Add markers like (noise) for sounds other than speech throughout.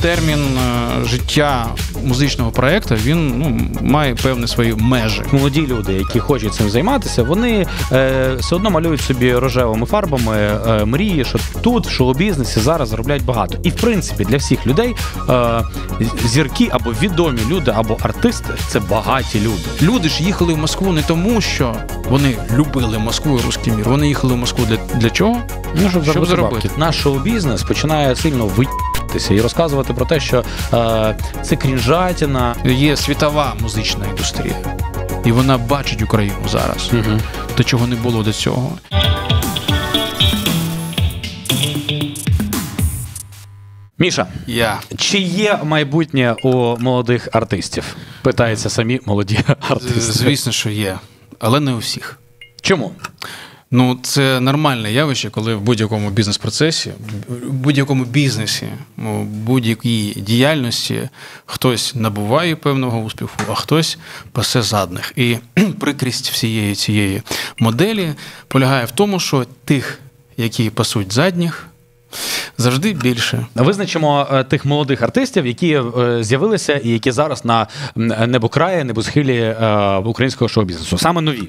термін е, життя музичного проєкту він ну, має певні свої межі. Молоді люди, які хочуть цим займатися, вони е, все одно малюють собі рожевими фарбами е, мрії, що тут, в шоу-бізнесі, зараз заробляють багато. І в принципі для всіх людей е, зірки або відомі люди, або артисти це багаті люди. Люди ж їхали в Москву не тому, що вони любили Москву і русський мір. Вони їхали в Москву для, для чого? Ну, щоб, Щоб заробити. Наш шоу-бізнес починає сильно виїтися і розказувати про те, що е, це крінжатіна. Є світова музична індустрія. І вона бачить Україну зараз, Угу. до чого не було до цього. Міша, Я чи є майбутнє у молодих артистів? Питаються самі молоді артисти. звісно, що є, але не у всіх. Чому? Ну, це нормальне явище, коли в будь-якому бізнес-процесі, в будь-якому бізнесі, у будь-якій діяльності хтось набуває певного успіху, а хтось пасе задних. І (clears throat) прикрість всієї цієї моделі полягає в тому, що тих, які пасуть задніх, завжди більше. Визначимо е, тих молодих артистів, які е, з'явилися і які зараз на небокраї, небосхилі е, українського шоу-бізнесу. Саме нові.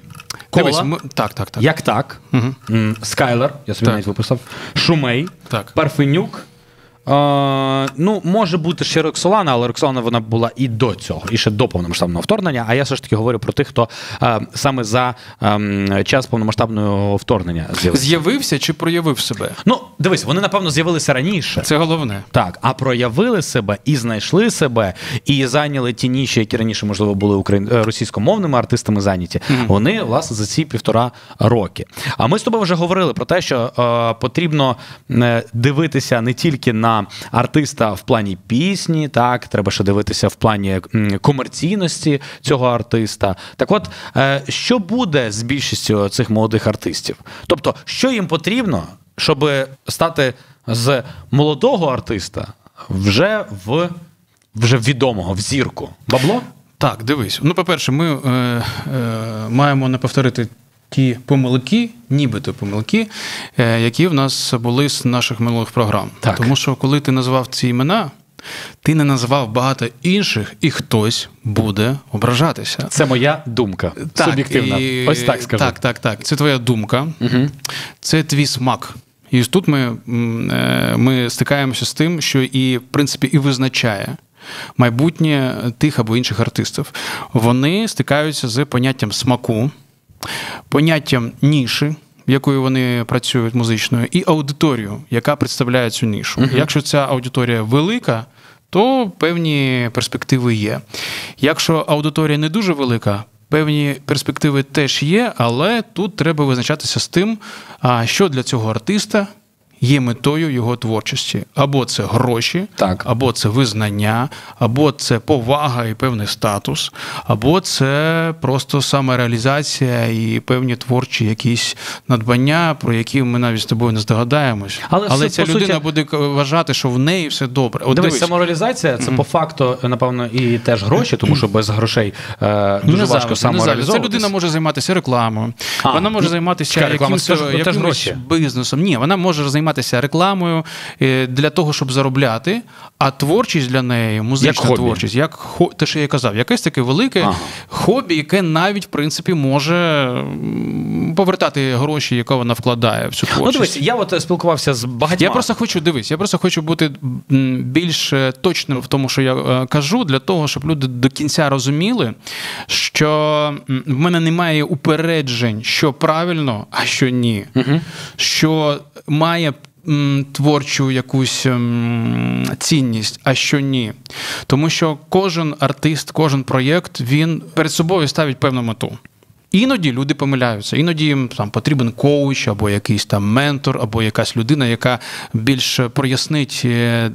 Кола, Дивись, ми... Так, так, так. як так, Угу. Скайлер, я собі Так. навіть виписав, Шумей, Так. Парфенюк. Е, ну, може бути ще Роксолана, але Роксолана вона була і до цього, і ще до повномасштабного вторгнення. А я все ж таки говорю про тих, хто е, саме за е, час повномасштабного вторгнення з'явився. З'явився чи проявив себе? Ну, дивись, вони напевно з'явилися раніше. Це головне. Так, а проявили себе і знайшли себе, і зайняли ті ніші, які раніше, можливо, були україн... е, російськомовними артистами зайняті. Вони, власне, за ці півтора роки. А ми з тобою вже говорили про те, що е, потрібно е, дивитися не тільки на артиста в плані пісні, так, треба ще дивитися в плані комерційності цього артиста. Так от, е, що буде з більшістю цих молодих артистів? Тобто, що їм потрібно, щоб стати з молодого артиста вже в вже відомого, в зірку. Бабло? Так, дивись. Ну, по-перше, ми е, е, маємо не повторити ті помилки, нібито помилки, е, які в нас були з наших минулих програм. Так. Тому що коли ти назвав ці імена, ти не назвав багато інших, і хтось буде ображатися. Це моя думка. Суб'єктивна. і- Ось так скажу. Так, так, так. Це твоя думка, Угу. це твій смак. І тут ми, е, ми стикаємося з тим, що і, в принципі, і визначає майбутнє тих або інших артистів. Вони стикаються з поняттям смаку, поняттям ніші. Якою вони працюють музичною, і аудиторію, яка представляє цю нішу. Якщо ця аудиторія велика, то певні перспективи є. Якщо аудиторія не дуже велика, певні перспективи теж є, але тут треба визначатися з тим, що для цього артиста є метою його творчості. Або це гроші, Так. або це визнання, або це повага і певний статус, або це просто самореалізація і певні творчі якісь надбання, про які ми навіть з тобою не здогадаємось. Але Але, все, ця людина суті- буде вважати, що в неї все добре. От Дивись, дивись, самореалізація це по факту, напевно, і теж гроші, тому що без грошей е, дуже Не важко не. Ця людина може займатися рекламою. А, вона може займатися чекай, якимось, це ж- це ж якимось гроші. бізнесом. Ні, вона може займатися рекламою е, для того, щоб заробляти. А творчість для неї, музична Як творчість, як хо- те, що я казав, якесь таке велике Ага. хобі, яке навіть в принципі може повертати гроші, які вона вкладає в цю Ну, дивись, я от е, спілкувався з багатьма. Я просто хочу дивись, я просто хочу бути більш е, точним в тому, що я кажу, для того, щоб люди до кінця розуміли, що в мене немає упереджень, що правильно, а що ні. Що має творчу якусь м, цінність, а що ні. Тому що кожен артист, кожен проєкт, він перед собою ставить певну мету. Іноді люди помиляються, іноді їм там потрібен коуч, або якийсь там ментор, або якась людина, яка більш прояснить е,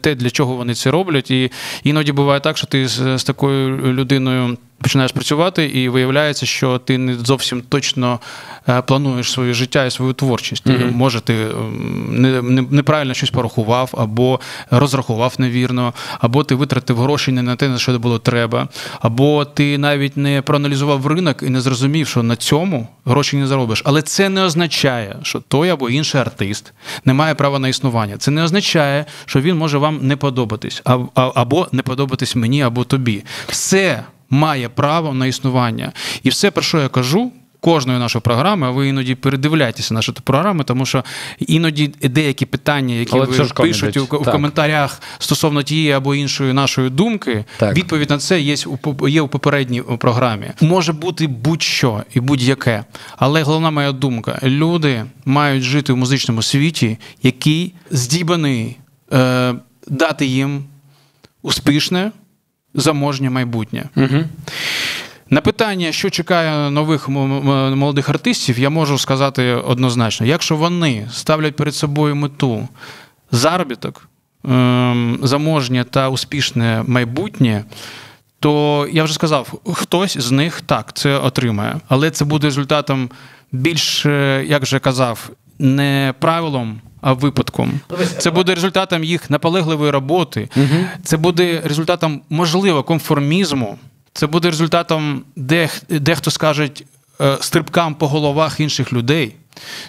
те, для чого вони це роблять. І іноді буває так, що ти з, з такою людиною починаєш працювати, і виявляється, що ти не зовсім точно е, плануєш своє життя і свою творчість. Mm-hmm. Може, ти не, не, неправильно щось порахував, або розрахував невірно, або ти витратив гроші не на те, на що було треба, або ти навіть не проаналізував ринок і не зрозумів, що на цьому гроші не заробиш. Але це не означає, що той або інший артист не має права на існування. Це не означає, що він може вам не подобатись, або не подобатись мені, або тобі. Все має право на існування. І все, про що я кажу. Кожної нашої програми, а ви іноді передивляєтеся наші програми, тому що іноді деякі питання, які Але ви пишуть у, у коментарях стосовно тієї або іншої нашої думки, так. відповідь на це є у є у попередній програмі. Може бути будь-що і будь-яке. Але головна моя думка: люди мають жити в музичному світі, який здібаний е, дати їм успішне заможнє майбутнє. Угу. На питання, що чекає нових молодих артистів, я можу сказати однозначно: якщо вони ставлять перед собою мету заробіток, ем, заможнє та успішне майбутнє, то я вже сказав, хтось з них так це отримає, але це буде результатом більш, е, як вже казав, не правилом а випадком. Це буде результатом їх наполегливої роботи. Це буде результатом, можливо, конформізму. Це буде результатом, де дехто скаже, е, стрибкам по головах інших людей.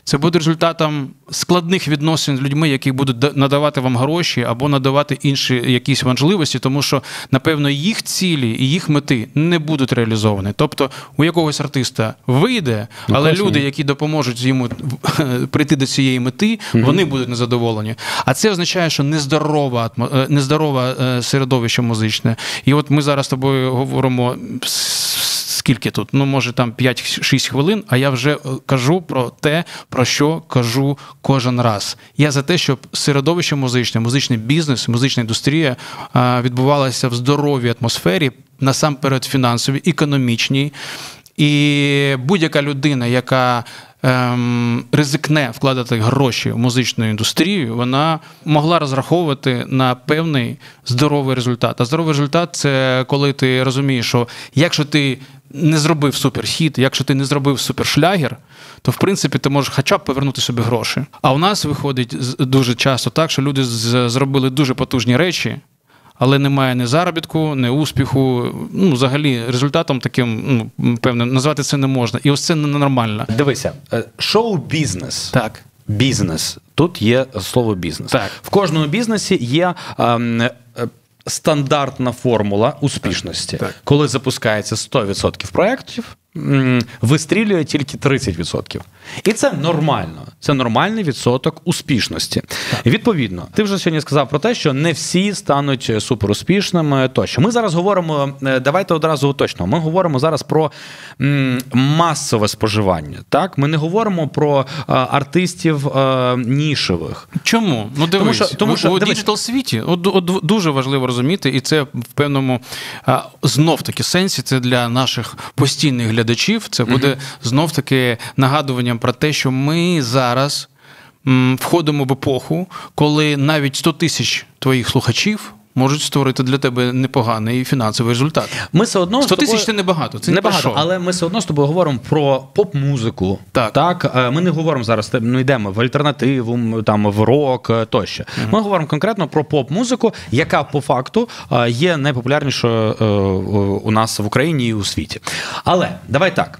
Це буде результатом складних відносин з людьми, які будуть надавати вам гроші або надавати інші якісь важливості, тому що, напевно, їх цілі і їх мети не будуть реалізовані. Тобто у якогось артиста вийде, ну, але ну, люди, які допоможуть йому (laughs) прийти до цієї мети, угу. вони будуть незадоволені. А це означає, що нездорова е, нездорове середовище музичне. І от ми зараз з тобою говоримо скільки тут? Ну, може, там 5-6 хвилин, а я вже е, кажу про те, про що кажу кожен раз. Я за те, щоб середовище музичне, музичний бізнес, музична індустрія відбувалася в здоровій атмосфері, насамперед фінансовій, економічній. І будь-яка людина, яка ем, ризикне вкладати гроші в музичну індустрію, вона могла розраховувати на певний здоровий результат. А здоровий результат це коли ти розумієш, що якщо ти не зробив суперхіт, якщо ти не зробив супершлягер, то в принципі ти можеш хоча б повернути собі гроші. А у нас виходить дуже часто так, що люди зробили дуже потужні речі. Але немає ні заробітку, ні успіху. Ну, взагалі, результатом таким, ну, певне, назвати це не можна. І ось це ненормально. Дивися, е, шоу-бізнес. Так. Бізнес. Тут є слово бізнес. Так. В кожному бізнесі є. Ем, е, стандартна формула успішності, так. коли запускається 100% проєктів, вистрілює тільки 30%. І це нормально. Це нормальний відсоток успішності. Так. Відповідно, ти вже сьогодні сказав про те, що не всі стануть суперуспішними. Тощо ми зараз говоримо. Е, давайте одразу точно. Ми говоримо зараз про масове споживання. Так, ми не говоримо про е, артистів е, нішевих. Чому? Ну дивись, тому що тому що у digital світі от, от, дуже важливо розуміти, і це в певному знов таки сенсі. Це для наших постійних глядачів глядачів, це буде mm знов таки нагадуванням про те, що ми зараз входимо в епоху, коли навіть 100 тисяч твоїх слухачів можуть створити для тебе непоганий фінансовий результат. Ми все одно 100 тисяч це небагато. Це небагато, не але ми все одно з тобою говоримо про поп-музику. Так. так, е, ми не говоримо зараз. Ми йдемо в альтернативу, там в рок е, тощо. Угу. Ми говоримо конкретно про поп-музику, яка по факту е, є найпопулярнішою у нас в Україні і у світі. Але давай так.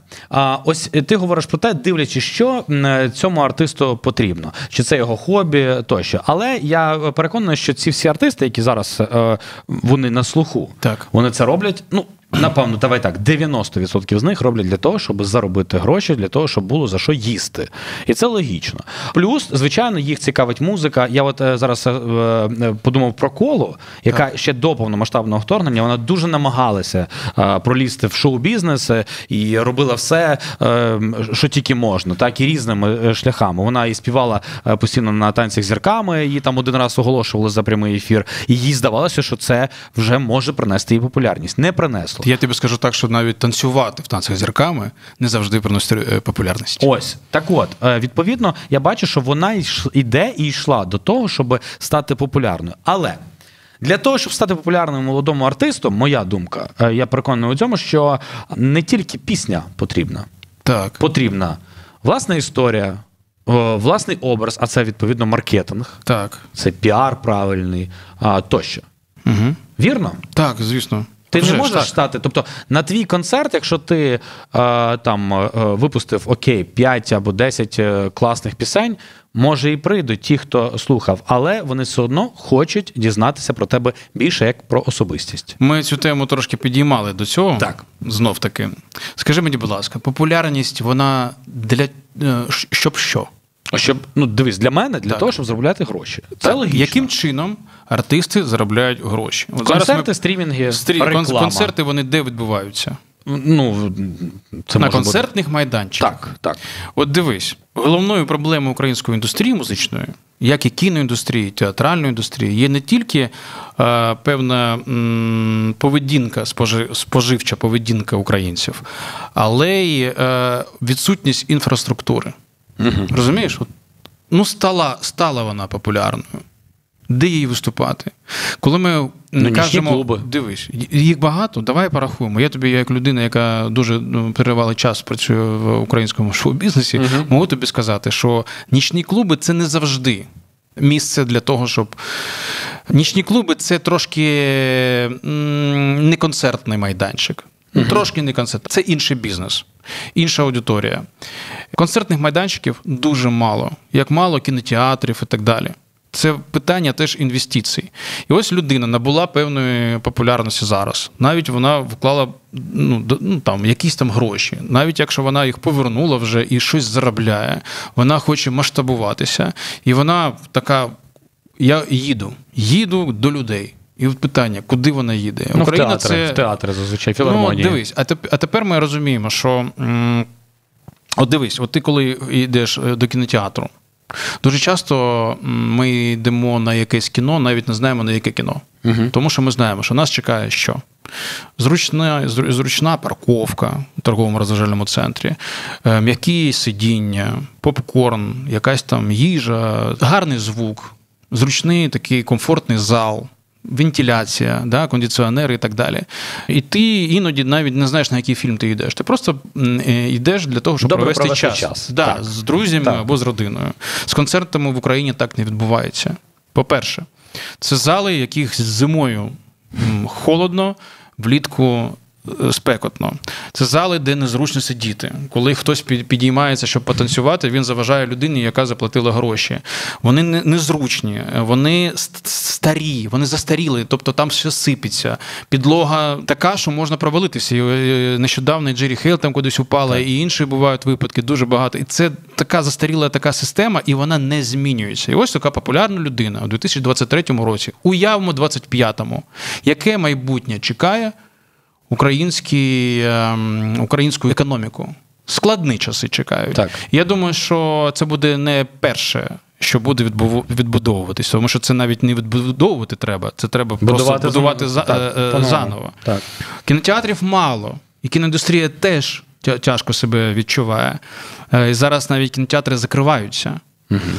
Ось ти говориш про те, дивлячись, що цьому артисту потрібно, чи це його хобі тощо. Але я переконаний, що ці всі артисти, які зараз вони на слуху. Так. Вони це роблять. Ну, Напевно, давай так, 90% з них роблять для того, щоб заробити гроші, для того, щоб було за що їсти. І це логічно. Плюс, звичайно, їх цікавить музика. Я от е, зараз е, е, подумав про коло, яка так. ще до повномасштабного вторгнення вона дуже намагалася пролізти в шоу-бізнес і робила все, що тільки можна, так і різними шляхами. Вона і співала постійно на танцях зірками, її там один раз оголошували за прямий ефір, і їй здавалося, що це вже може принести їй популярність. Не принесло. Я тобі скажу так, що навіть танцювати в танцях зірками не завжди приносить е, популярність. Ось так, от е, відповідно, я бачу, що вона йде і йшла до того, щоб стати популярною. Але Для того, щоб стати популярним молодому артистом, моя думка, е, я переконаний у цьому, що не тільки пісня потрібна, Так. потрібна власна історія, власний образ, а це відповідно маркетинг, Так. це піар правильний а, тощо. Угу. Вірно? Так, звісно. Ти Вже не можеш так. стати. Тобто на твій концерт, якщо ти е, там е, випустив окей, 5 або 10 е, класних пісень, може і прийдуть ті, хто слухав, але вони все одно хочуть дізнатися про тебе більше як про особистість. Ми цю тему трошки підіймали до цього. Так. Знов таки. Скажи мені, будь ласка, популярність, вона для е, щоб що? Щоб ну дивись, для мене для Так. того, щоб заробляти гроші. Це Так, логічно. Яким чином артисти заробляють гроші? От концерти, стрімінги, Стрі... реклама. Концерти вони де відбуваються? Ну це На концертних бути. майданчиках. Так, так. От дивись, головною проблемою української індустрії музичної, як і кіноіндустрії, театральної індустрії, є не тільки е, певна м, поведінка, спожи, споживча поведінка українців, але й е, відсутність інфраструктури. Угу. Розумієш? От, ну, стала, стала вона популярною. Де їй виступати? Коли ми Ну, кажемо, клуби. дивись, їх багато, давай порахуємо. Я тобі, як людина, яка дуже ну, переривалий час працює в українському шоу-бізнесі, Мгм. можу тобі сказати, що нічні клуби це не завжди місце для того, щоб. Нічні клуби це трошки не концертний майданчик. Ну, Трошки не концерт. Це інший бізнес, інша аудиторія. Концертних майданчиків дуже мало, як мало кінотеатрів і так далі. Це питання теж інвестицій. І ось людина набула певної популярності зараз. Навіть вона вклала ну, ну, там, якісь там гроші. Навіть якщо вона їх повернула вже і щось заробляє, вона хоче масштабуватися. І вона така: я їду, їду до людей. І от питання, куди вона їде? Ну, в театри, в театри зазвичай філармонії. Ну, дивись, а теп- а тепер ми розуміємо, що м, от дивись, от ти коли йдеш е, до кінотеатру, дуже часто ми йдемо на якесь кіно, навіть не знаємо на яке кіно. Мгм. Тому що ми знаємо, що нас чекає що? Зручна, зручна парковка у торговому розважальному центрі, е, м'які сидіння, попкорн, якась там їжа, гарний звук, зручний такий комфортний зал. Вентиляція, да, кондиціонери і так далі. І ти іноді навіть не знаєш, на який фільм ти йдеш. Ти просто е, йдеш для того, щоб Добре провести, провести час. час. Да, Так. з друзями Так. або з родиною. З концертами в Україні так не відбувається. По-перше, це зали, яких зимою холодно, влітку спекотно. Це зали, де незручно сидіти. Коли хтось під- підіймається, щоб потанцювати, він заважає людині, яка заплатила гроші. Вони незручні, вони старі, вони застаріли, тобто там все сипеться. Підлога така, що можна провалитися. І, е, Нещодавно і Джері Хейл там кудись упала, і інші бувають випадки, дуже багато. І це така застаріла така система, і вона не змінюється. І ось така популярна людина у 2023 році, уявимо 25-му. Яке майбутнє чекає український, ем, українську економіку? Складні часи чекають. Так. Я думаю, що це буде не перше. Що буде відбудовуватись, тому що це навіть не відбудовувати треба, це треба просто будувати за, так, е, е, заново. Так. Кінотеатрів мало, і кіноіндустрія теж тяжко себе відчуває. Е, І зараз навіть кінотеатри закриваються.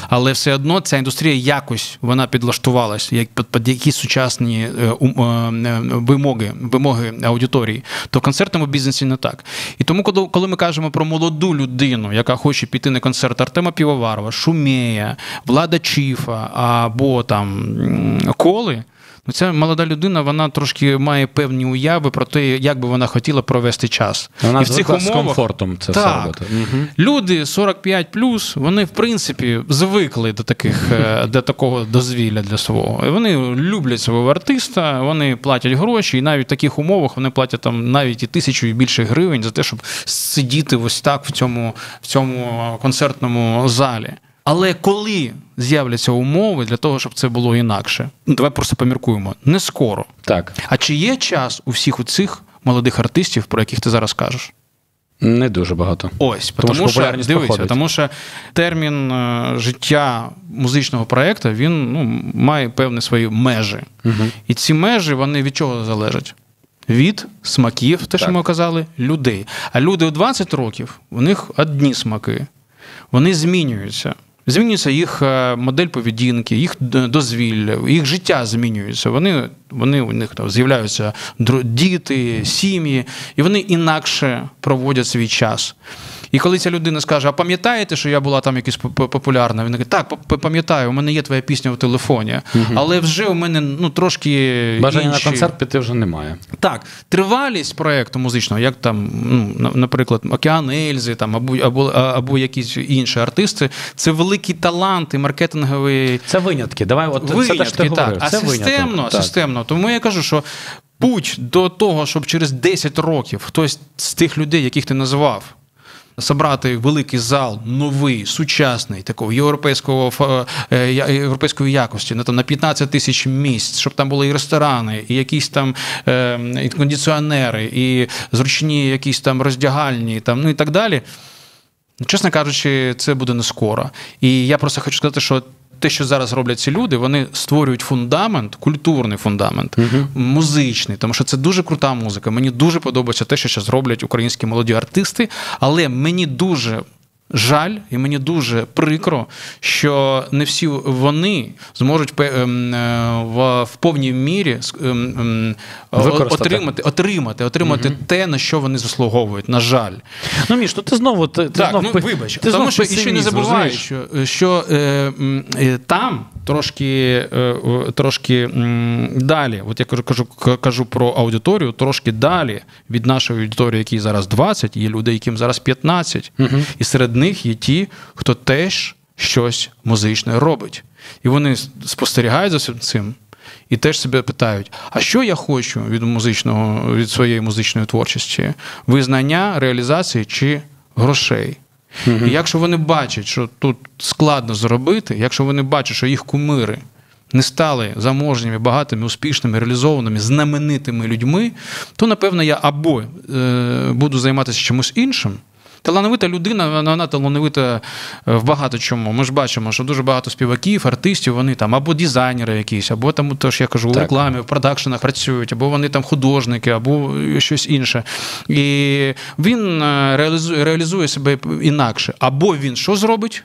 Але все одно ця індустрія якось вона підлаштувалася як під, якісь сучасні е, е, е, вимоги, вимоги аудиторії. То в концертному бізнесі не так. І тому, коли, коли ми кажемо про молоду людину, яка хоче піти на концерт Артема Півоварова, Шумея, Влада Чіфа або там Коли. Ну, ця молода людина, вона трошки має певні уяви про те, як би вона хотіла провести час. Вона і в цих звикла з комфортом це все так, робити. Мгм. люди 45 вони в принципі звикли до таких е, до такого дозвілля для свого. І Вони люблять свого артиста, вони платять гроші, і навіть в таких умовах вони платять там навіть і тисячу і більше гривень за те, щоб сидіти ось так в цьому, в цьому концертному залі. Але коли з'являться умови для того, щоб це було інакше, ну давай просто поміркуємо. Не скоро. Так. А чи є час у всіх у цих молодих артистів, про яких ти зараз кажеш? Не дуже багато. Ось, Тому тому, що що, популярність дивися, проходить. тому що термін е, життя музичного проєкту він ну, має певні свої межі. Угу. І ці межі вони від чого залежать? Від смаків, те, що Так. ми казали, людей. А люди у 20 років у них одні смаки. Вони змінюються. Змінюється їх е, модель поведінки, їх дозвілля, їх життя змінюється. Вони вони у них там з'являються діти, сім'ї, і вони інакше проводять свій час. І коли ця людина скаже, а пам'ятаєте, що я була там якась популярна? Він каже, так, пам'ятаю, у мене є твоя пісня в телефоні, угу. але вже у мене ну, трошки. Бажання інші... на концерт піти вже немає. Так, тривалість проєкту музичного, як там, ну, наприклад, Океан Ельзи там, або або, або якісь інші артисти, це великі таланти, маркетингові. Це винятки. Давай, от винятки, це те, що так. А це системно, виняток. системно. Тому я кажу, що. Путь до того, щоб через 10 років хтось з тих людей, яких ти назвав, Собрати великий зал, новий, сучасний, такого європейського е, європейської якості, на там на 15 тисяч місць, щоб там були і ресторани, і якісь там е, і кондиціонери, і зручні якісь там роздягальні, там ну і так далі. Чесно кажучи, це буде не скоро. І я просто хочу сказати, що те, що зараз роблять ці люди, вони створюють фундамент, культурний фундамент, uh музичний, тому що це дуже крута музика. Мені дуже подобається те, що зараз роблять українські молоді артисти, але мені дуже жаль, і мені дуже прикро, що не всі вони зможуть ем, е, в повній мірі ем, ем, отримати отримати, отримати угу. те, на що вони заслуговують. На жаль, ну між, ну ти знову ти, так, знов, ну, вибач, ти тому що ще не забувай, що що е, е, там трошки е, трошки далі. От я кажу, кажу, кажу про аудиторію, трошки далі від нашої аудиторії, якій зараз 20, є люди, яким зараз 15, угу. і серед них є ті, хто теж щось музичне робить. І вони спостерігають за цим. І теж себе питають: а що я хочу від музичного, від своєї музичної творчості? Визнання, реалізації чи грошей? Угу. І якщо вони бачать, що тут складно зробити, якщо вони бачать, що їх кумири не стали заможніми, багатими, успішними, реалізованими, знаменитими людьми, то напевно я або е, буду займатися чимось іншим. Талановита людина, вона талановита е, в багато чому. Ми ж бачимо, що дуже багато співаків, артистів, вони там або дизайнери якісь, або там, то ж я кажу, у рекламі, в продакшенах працюють, або вони там художники, або щось інше. І він е, реалізує, реалізує себе інакше. Або він що зробить?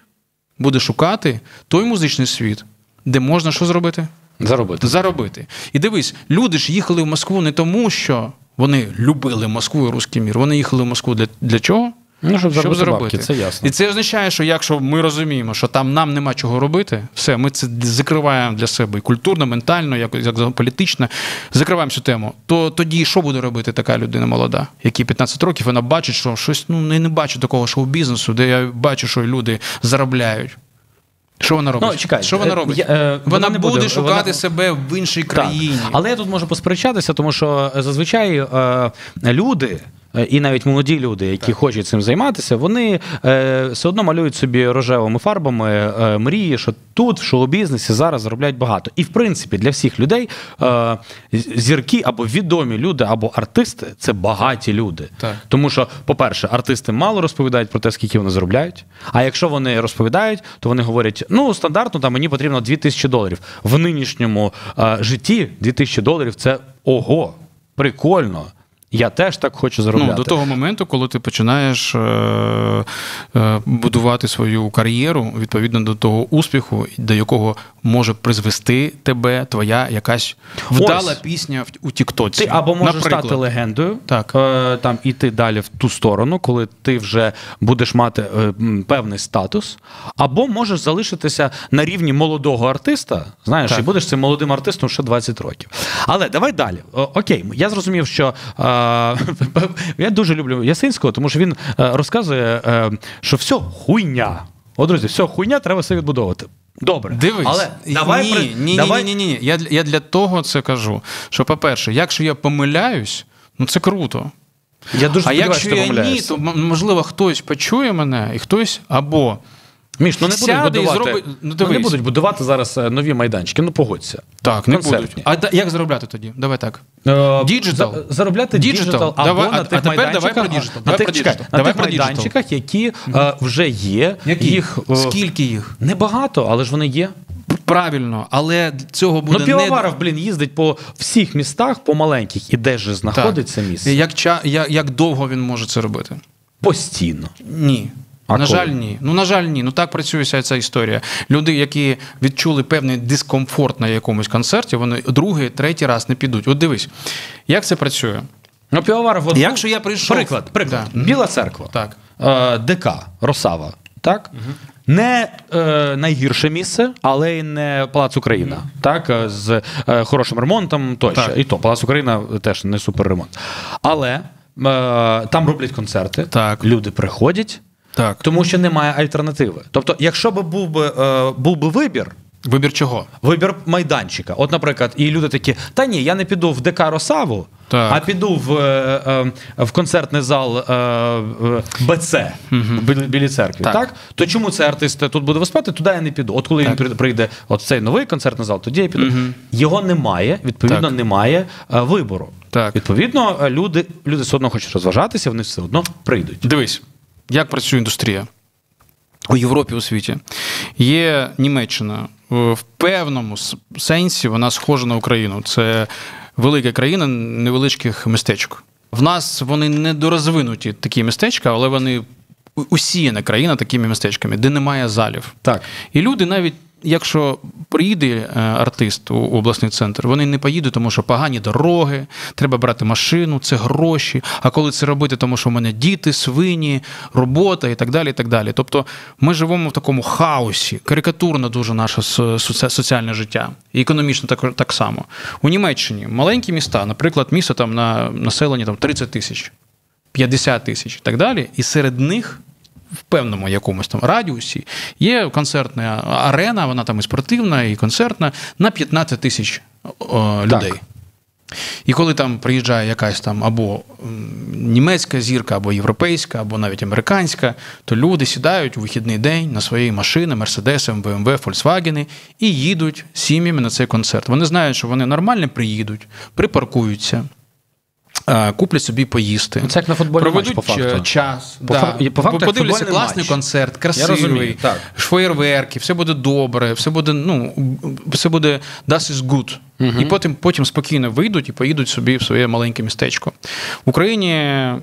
Буде шукати той музичний світ, де можна що зробити? Заробити. Заробити. І дивись, люди ж їхали в Москву не тому, що вони любили Москву і русський мір. Вони їхали в Москву для, для чого? Ну, щоб, щоб зробити. Бабки, це ясно. І це означає, що якщо ми розуміємо, що там нам нема чого робити, все, ми це закриваємо для себе і культурно, ментально, як, як політично, закриваємо цю тему, то тоді що буде робити така людина молода, якій 15 років вона бачить, що щось ну я не бачу такого шоу-бізнесу, де я бачу, що люди заробляють. Що вона робить? Ну, чекай, Що вона е, робить? Я, е, вона, вона буде, буде шукати вона... себе в іншій країні. Так. Але я тут можу посперечатися, тому що зазвичай е, люди. Е, і навіть молоді люди, які так. хочуть цим займатися, вони е, все одно малюють собі рожевими фарбами е, мрії, що тут в шоу-бізнесі зараз заробляють багато. І в принципі для всіх людей е, зірки або відомі люди, або артисти це багаті люди. Так. Тому що, по-перше, артисти мало розповідають про те, скільки вони заробляють. А якщо вони розповідають, то вони говорять: ну стандартно там мені потрібно 2000 доларів. В нинішньому е, житті 2000 доларів це ого, прикольно. Я теж так хочу заробляти. Ну, До того моменту, коли ти починаєш е, е, будувати свою кар'єру відповідно до того успіху, до якого може призвести тебе твоя якась вдала Ось. пісня у Тіктоці. Ти або можеш Наприклад. стати легендою, так. Е, там іти далі в ту сторону, коли ти вже будеш мати е, певний статус, або можеш залишитися на рівні молодого артиста, знаєш, так. і будеш цим молодим артистом ще 20 років. Але давай далі. Окей, я зрозумів, що. (laughs) Я дуже люблю Ясинського, тому що він е, розказує, е, що все хуйня. О, друзі, все, хуйня, треба все відбудовувати. Добре. Дивись, але давай ні, при... ні, давай... ні, ні, ні, ні. Я, я для того це кажу. Що, по-перше, якщо я помиляюсь, ну це круто. Я дуже А якщо я ні, то можливо хтось почує мене, і хтось або. Міш, ну не будуть будувати, зроби... ну, ну, не будуть будувати зараз е, нові майданчики, ну погодься. Так, не будуть. А як заробляти тоді? Давай так. Digital. Uh, заробляти digital або давай, на тих а тепер давай про digital. На тих, чекай, на тих майданчиках, які uh, вже є. Які? Їх, uh, Скільки їх? Небагато, але ж вони є. Правильно, але цього буде Ну, Півоваров, не... блін, їздить по всіх містах, по маленьких, і де ж знаходиться місце. Як, як, як довго він може це робити? Постійно. Ні. А на коли? жаль, ні. Ну на жаль, ні. Ну так працює вся ця історія. Люди, які відчули певний дискомфорт на якомусь концерті, вони другий, третій раз не підуть. От дивись, як це працює? Ну, півовар, от, Якщо я прийшов- Приклад, приклад. Да. Біла церква. Так. Е, ДК, Росава. Так? Не е, найгірше місце, але й не Палац Україна. Так, е, з е, хорошим ремонтом тощо. Так. І то Палац Україна теж не супер ремонт. Але е, там роблять концерти, Так. люди приходять, Так. тому що немає альтернативи. Тобто, якщо б був би, е, був би вибір, Вибір чого? Вибір майданчика. От, наприклад, і люди такі: та ні, я не піду в ДК Росаву, Так. а піду в, е, е, в концертний зал е, БЦ в Білій- Білій церкві. Так. Так. То чому цей артист тут буде виступати, туди я не піду. От коли він прийде- от цей новий концертний зал, тоді я піду. Його немає, відповідно, Так. немає вибору. Так. Відповідно, люди, люди все одно хочуть розважатися, вони все одно прийдуть. Дивись, як працює індустрія у Європі, у світі. Є Німеччина. В певному сенсі вона схожа на Україну. Це велика країна невеличких містечок. В нас вони недорозвинуті такі містечка, але вони усіяна країна такими містечками, де немає залів. Так. І люди навіть. Якщо приїде е, артист у обласний центр, вони не поїдуть, тому що погані дороги, треба брати машину, це гроші. А коли це робити, тому що в мене діти, свині, робота і так далі. і так далі. Тобто ми живемо в такому хаосі, карикатурно дуже наше соціальне життя, і економічно так, так само. У Німеччині маленькі міста, наприклад, місто там на населення там 30 тисяч, 50 тисяч і так далі. І серед них в певному якомусь там радіусі є концертна арена, вона там і спортивна, і концертна, на 15 тисяч людей. І коли там приїжджає якась там або німецька зірка, або європейська, або навіть американська, то люди сідають у вихідний день на свої машини, Мерседеси, БМВ, Фольксвагени і їдуть сім'ями на цей концерт. Вони знають, що вони нормально приїдуть, припаркуються. Е, Куплять собі поїсти. Ну, це як на футбольний матч, по факту. е, час. По да. фа- по факту, Подивляться класний матч. концерт, красивий, фейерверки, все буде добре, все буде, ну, все буде das is good. І потім, потім спокійно вийдуть і поїдуть собі в своє маленьке містечко. В Україні,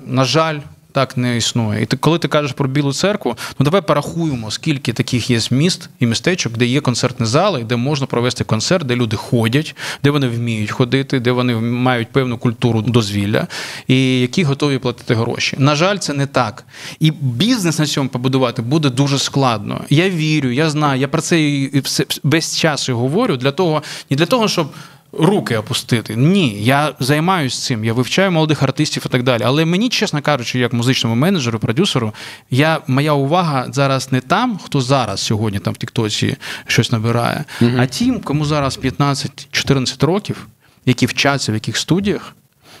на жаль, так не існує. І ти, коли ти кажеш про Білу церкву, ну давай порахуємо, скільки таких є міст і містечок, де є концертні зали, де можна провести концерт, де люди ходять, де вони вміють ходити, де вони мають певну культуру дозвілля, і які готові платити гроші. На жаль, це не так. І бізнес на цьому побудувати буде дуже складно. Я вірю, я знаю, я про це і весь час і говорю для того, не для того, щоб. Руки опустити. Ні, я займаюся цим, я вивчаю молодих артистів і так далі. Але мені, чесно кажучи, як музичному менеджеру, продюсеру, я, моя увага зараз не там, хто зараз сьогодні там в Тіктоці щось набирає, а тим, кому зараз 15-14 років, які вчаться в яких студіях,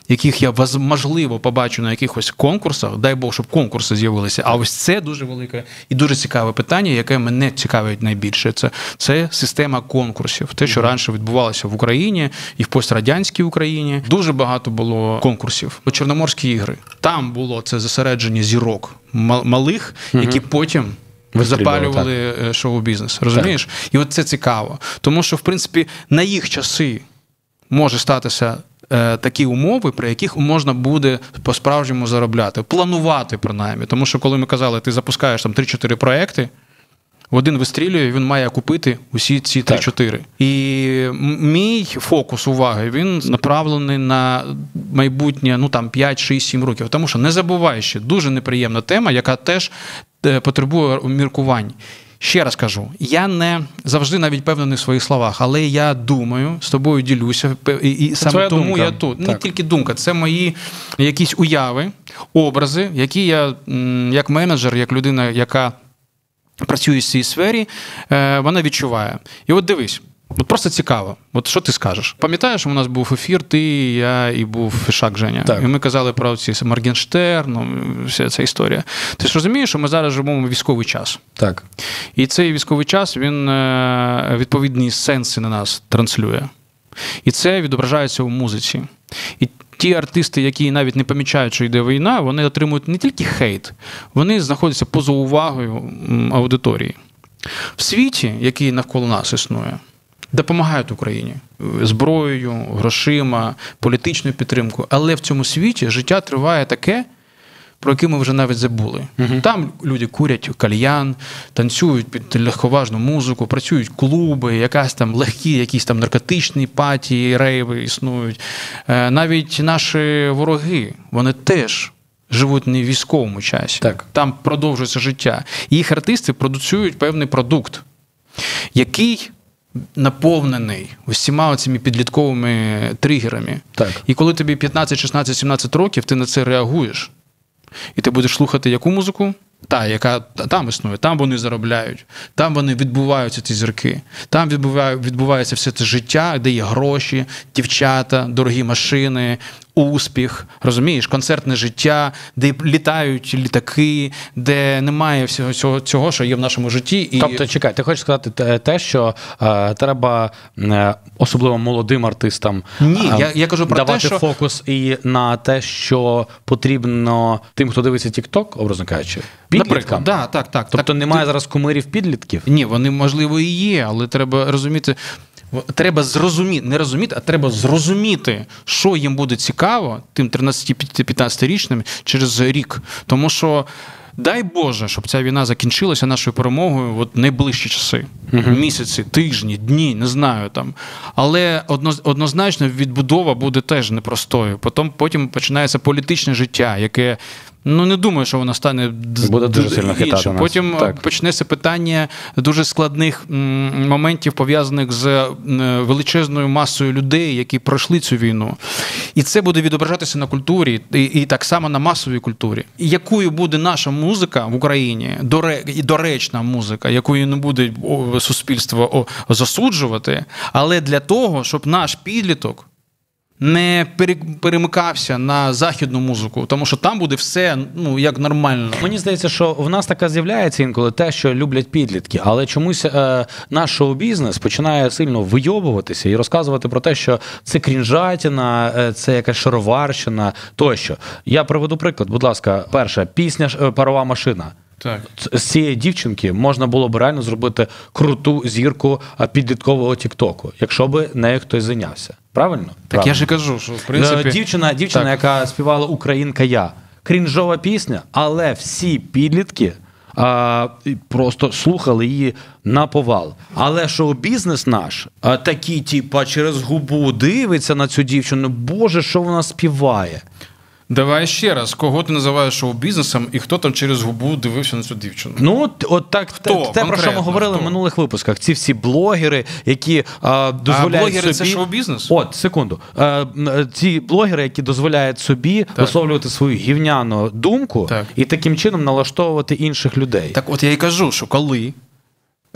яких я можливо побачу на якихось конкурсах, дай Бог, щоб конкурси з'явилися. А ось це дуже велике і дуже цікаве питання, яке мене цікавить найбільше. Це, це система конкурсів. Те, що раніше відбувалося в Україні і в пострадянській Україні. Дуже багато було конкурсів. Чорноморські ігри. Там було це зосередження зірок мал- малих, які потім. Вистрілювали, Запалювали е, шоу-бізнес, розумієш? І от це цікаво. Тому що, в принципі, на їх часи може статися такі умови, при яких можна буде по-справжньому заробляти, планувати принаймні. Тому що, коли ми казали, ти запускаєш там 3-4 проекти, один вистрілює, він має купити усі ці 3-4. І мій фокус уваги він направлений на майбутнє ну там 5, 6, 7 років. Тому що не забувай ще дуже неприємна тема, яка теж е, потребує міркувань. Ще раз кажу, я не завжди навіть певний в своїх словах, але я думаю, з тобою ділюся, і, і саме твоя тому думка. я тут. Не тільки думка, це мої якісь уяви, образи, які я як менеджер, як людина, яка працює в цій сфері, е, вона відчуває. І от дивись. От просто цікаво, от що ти скажеш? Пам'ятаєш, у нас був ефір, ти, я і був Фішак Женя. Так. І ми казали про ці Моргенштерн, ну, вся ця історія. Ти ж розумієш, що ми зараз живемо в військовий час. Так. І цей військовий час він е, відповідні сенси на нас транслює. І це відображається у музиці. І ті артисти, які навіть не помічають, що йде війна, вони отримують не тільки хейт, вони знаходяться поза увагою аудиторії. В світі, який навколо нас існує, допомагають Україні зброєю, грошима, політичною підтримкою. Але в цьому світі життя триває таке, про які ми вже навіть забули. uh Там люди курять кальян, танцюють під легковажну музику, працюють клуби, якась там легкі, якісь там наркотичні патії, рейви існують. Е, навіть наші вороги, вони теж. Живуть не в військовому часі, так. там продовжується життя. І їх артисти продуцюють певний продукт, який наповнений усіма цими підлітковими тригерами. Так. І коли тобі 15, 16, 17 років, ти на це реагуєш. І ти будеш слухати яку музику? Та, яка там існує, там вони заробляють, там вони відбуваються ці зірки, там відбуває, відбувається все це життя, де є гроші, дівчата, дорогі машини, успіх, розумієш, концертне життя, де літають літаки, де немає всього цього, цього що є в нашому житті. І... Тобто, чекай, ти хочеш сказати те, що е, треба е, особливо молодим артистам Ні, е, я, я кажу про давати те, що... фокус і на те, що потрібно тим, хто дивиться TikTok, образно кажучи, підліткам. Да, так, так. Тобто так, немає ти... зараз кумирів підлітків? Ні, вони можливо і є, але треба розуміти. Треба зрозуміти, не розуміти, а треба зрозуміти, що їм буде цікаво, тим 13-15-річним через рік. Тому що. Дай Боже, щоб ця війна закінчилася нашою перемогою в найближчі часи, uh місяці, тижні, дні, не знаю там. Але однозначно відбудова буде теж непростою. Потім потім починається політичне життя, яке Ну не думаю, що вона стане буде дуже сильно хитати нас. Потім е, так. почнеться питання дуже складних моментів, пов'язаних з величезною масою людей, які пройшли цю війну. І це буде відображатися на культурі, і, і так само на масовій культурі. І якою буде наша музика в Україні, доречна музика, якою не буде суспільство засуджувати, але для того, щоб наш підліток не перемикався на західну музику, тому що там буде все ну як нормально. Мені здається, що в нас така з'являється інколи те, що люблять підлітки, але чомусь е, наш шоу-бізнес починає сильно вийобуватися і розказувати про те, що це крінжатіна, е, це якась шароварщина тощо. Я приведу приклад, будь ласка, перша пісня е, парова машина. Так. З цієї дівчинки можна було б реально зробити круту зірку підліткового Тіктоку, якщо б нею хтось зайнявся. Правильно? Так Правильно. я ж кажу, що в принципі... Е, дівчина, дівчина так. яка співала Українка Я. Крінжова пісня, але всі підлітки а, просто слухали її на повал. Але шоу-бізнес наш а, такий, типа, через губу дивиться на цю дівчину. Боже, що вона співає. Давай ще раз, кого ти називаєш шоу-бізнесом і хто там через губу дивився на цю дівчину? Ну, от, от так хто? те, про що ми говорили хто? в минулих випусках. Ці всі блогери, які а, дозволяють. А блогери собі... це шоу-бізнес? От, секунду. А, ці блогери, які дозволяють собі так. висловлювати свою гівняну думку так. і таким чином налаштовувати інших людей. Так, от я і кажу, що коли.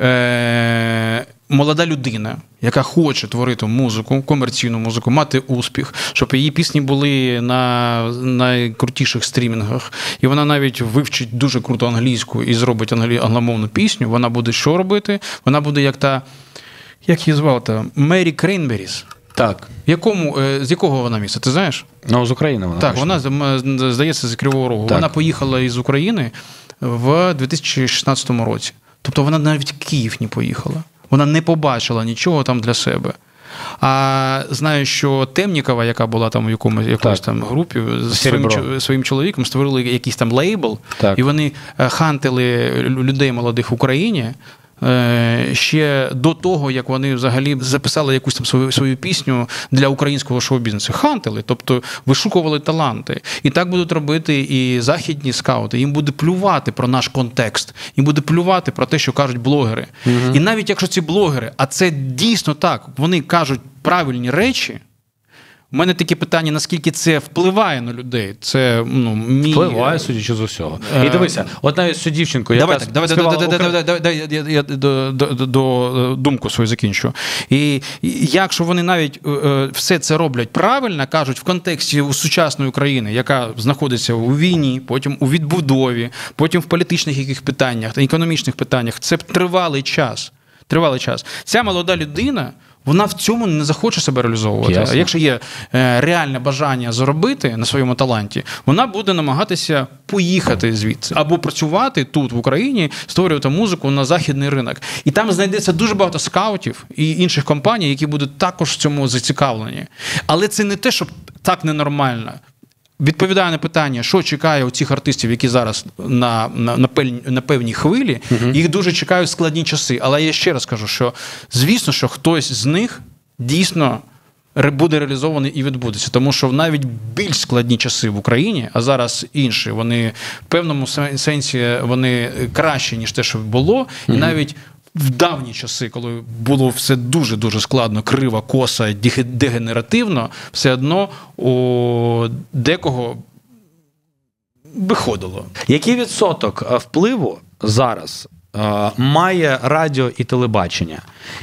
Е- молода людина, яка хоче творити музику, комерційну музику, мати успіх, щоб її пісні були на найкрутіших стрімінгах, і вона навіть вивчить дуже круто англійську і зробить англомовну пісню. Вона буде що робити? Вона буде як та, як її звати, Mary Cranberries. Так. Якому, е, З якого вона міста? Ти знаєш? Ну, з України вона. Так, вона здається з Кривого Рогу. Так. Вона поїхала із України в 2016 році. Тобто вона навіть в Київ не поїхала. Вона не побачила нічого там для себе. А знаю, що Темнікова, яка була там у якомусь якоїсь там групі, з своїм своїм чоловіком створили якийсь там лейбл, так. і вони е, хантили людей молодих в Україні ще до того, як вони взагалі записали якусь там свою свою пісню для українського шоу-бізнесу. Хантили, тобто вишукували таланти. І так будуть робити і західні скаути. Їм буде плювати про наш контекст, їм буде плювати про те, що кажуть блогери. Угу. І навіть якщо ці блогери, а це дійсно так, вони кажуть правильні речі. У мене таке питання: наскільки це впливає на людей? Це ну мій... впливає, судячи з усього. І дивися, от навіть цю дівчинку, яка давай так, давай, давай, давай, давай, я, до, до думку свою закінчу. І якщо вони навіть все це роблять правильно, кажуть в контексті сучасної України, яка знаходиться у війні, потім у відбудові, потім в політичних яких питаннях та економічних питаннях, це тривалий час. Тривалий час. Ця молода людина вона в цьому не захоче себе реалізовувати. Ясно. А якщо є е, реальне бажання заробити на своєму таланті, вона буде намагатися поїхати звідси або працювати тут в Україні, створювати музику на західний ринок. І там знайдеться дуже багато скаутів і інших компаній, які будуть також в цьому зацікавлені. Але це не те, щоб так ненормально відповідаю на питання, що чекає у цих артистів, які зараз на на, на, певні, на певній хвилі, uh їх дуже чекають складні часи. Але я ще раз кажу, що звісно, що хтось з них дійсно буде реалізований і відбудеться, тому що навіть більш складні часи в Україні, а зараз інші, вони в певному сенсі вони кращі ніж те, що було, і навіть. В давні часи, коли було все дуже дуже складно, крива, коса, дегенеративно, все одно у декого виходило. Який відсоток впливу зараз Е, має радіо і телебачення.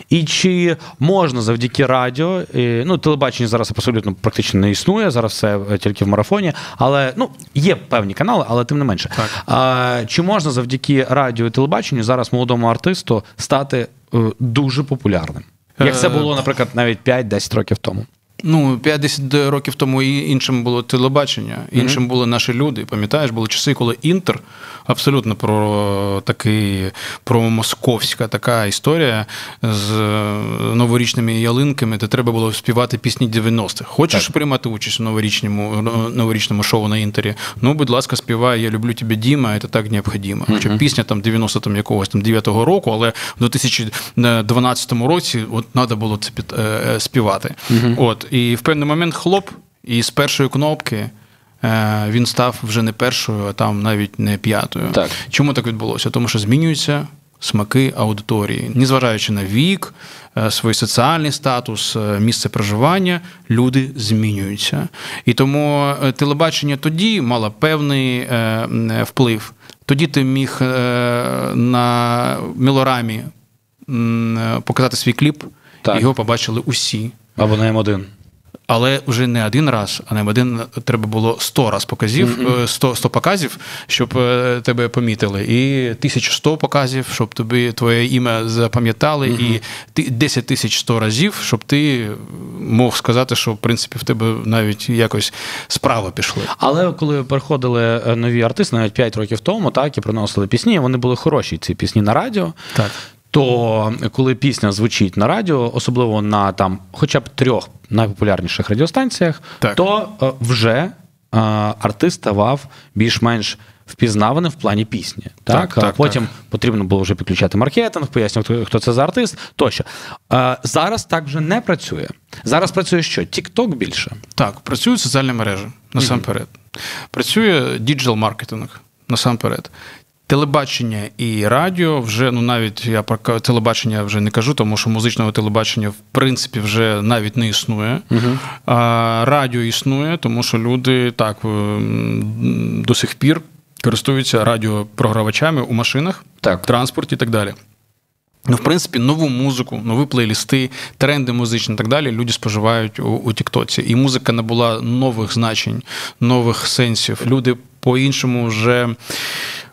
І чи можна завдяки радіо, і, ну телебачення зараз абсолютно практично не існує, зараз все е, тільки в марафоні, але ну є певні канали, але тим не менше. Так. А, Чи можна завдяки радіо і телебаченню зараз молодому артисту стати е, дуже популярним? Як це було, наприклад, навіть 5-10 років тому? Ну, 50 років тому і іншим було телебачення, іншим mm-hmm. були наші люди. Пам'ятаєш, були часи, коли Інтер абсолютно про такий про московська така історія з новорічними ялинками, де треба було співати пісні 90-х. Хочеш так. приймати участь у новорічному новорічному шоу на інтері? Ну, будь ласка, співай, я люблю тебе, Діма, це так необхідно. Хоча mm-hmm. пісня там 90 там якогось там 9-го року, але в 2012 році от треба було це під, е, співати. Mm-hmm. От. І в певний момент хлоп, і з першої кнопки. Е, він став вже не першою, а там навіть не п'ятою. Так. Чому так відбулося? Тому що змінюються смаки аудиторії, незважаючи на вік, е, свій соціальний статус, е, місце проживання, люди змінюються. І тому телебачення тоді мало певний вплив. Тоді ти міг на мілорамі показати свій кліп, так. і його побачили усі. Або на М1. Але вже не один раз, а не один треба було 100 раз показів, mm-hmm. 100, 100 показів, щоб е, тебе помітили, і 1100 показів, щоб тобі твоє ім'я запам'ятали, і 10 тисяч 100 разів, щоб ти мог сказати, що в принципі в тебе навіть якось справа пішли. Але коли приходили е, нові артисти, навіть 5 років тому, так і приносили пісні, вони були хороші. Ці пісні на радіо. Так. То коли пісня звучить на радіо, особливо на там, хоча б трьох найпопулярніших радіостанціях, так. то е, вже е, артист ставав більш-менш впізнаваним в плані пісні. Так, так, так Потім так. потрібно було вже підключати маркетинг, пояснювати, хто це за артист. Тощо е, зараз так вже не працює. Зараз працює що? TikTok більше. Так, працюють соціальні мережі насамперед. Mm-hmm. Працює digital-маркетинг насамперед. Телебачення і радіо вже ну навіть я про телебачення вже не кажу, тому що музичного телебачення в принципі вже навіть не існує. uh А радіо існує, тому що люди так до сих пір користуються радіопрогравачами у машинах, так. транспорті і так далі. Ну, в принципі, нову музику, нові плейлісти, тренди музичні і так далі люди споживають у, у Тіктоці. І музика набула нових значень, нових сенсів. Люди по-іншому вже.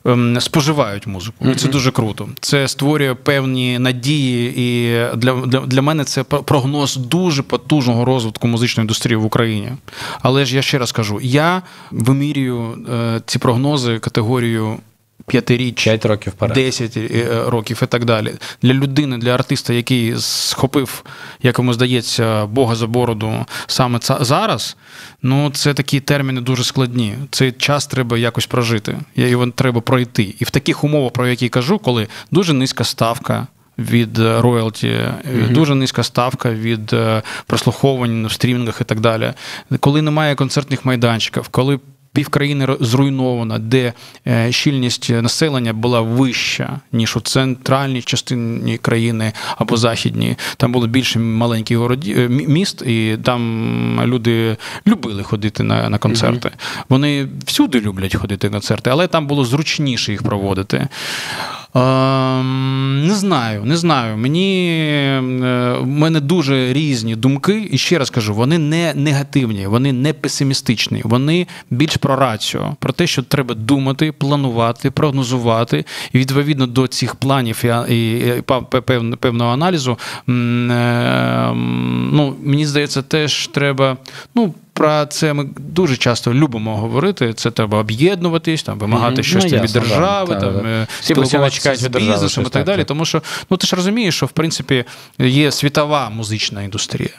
Ем, споживають музику, і це дуже круто. Це створює певні надії, і для, для, для мене це прогноз дуже потужного розвитку музичної індустрії в Україні. Але ж я ще раз кажу: я вимірюю е, ці прогнози категорію п'ятиріч, 5 років вперед. 10 е, років і так далі. Для людини, для артиста, який схопив, як йому здається, Бога за бороду саме зараз, ну це такі терміни дуже складні. Цей час треба якось прожити. Його треба пройти. І в таких умовах, про які кажу, коли дуже низька ставка. Від е, роялті, mm-hmm. дуже низька ставка від прослуховувань в стрімінгах і так далі. Коли немає концертних майданчиків, коли півкраїни зруйнована, де е, щільність населення була вища ніж у центральній частині країни або західній. Там було більше маленьких городів е, міст, і там люди любили ходити на на концерти. Вони всюди люблять ходити на концерти, але там було зручніше їх проводити. Ем, не знаю, не знаю. Мені е, в мене дуже різні думки, і ще раз кажу, вони не негативні, вони не песимістичні, вони більш про рацію, про те, що треба думати, планувати, прогнозувати. І відповідно до цих планів і певного аналізу, ем, ну, мені здається, теж треба. ну, про це ми дуже часто любимо говорити. Це треба об'єднуватись, там вимагати mm-hmm. щось ну, від держави, там да. Е, спілкуватися з бізнесом і так далі. Тому що ну ти ж розумієш, що в принципі є світова музична індустрія.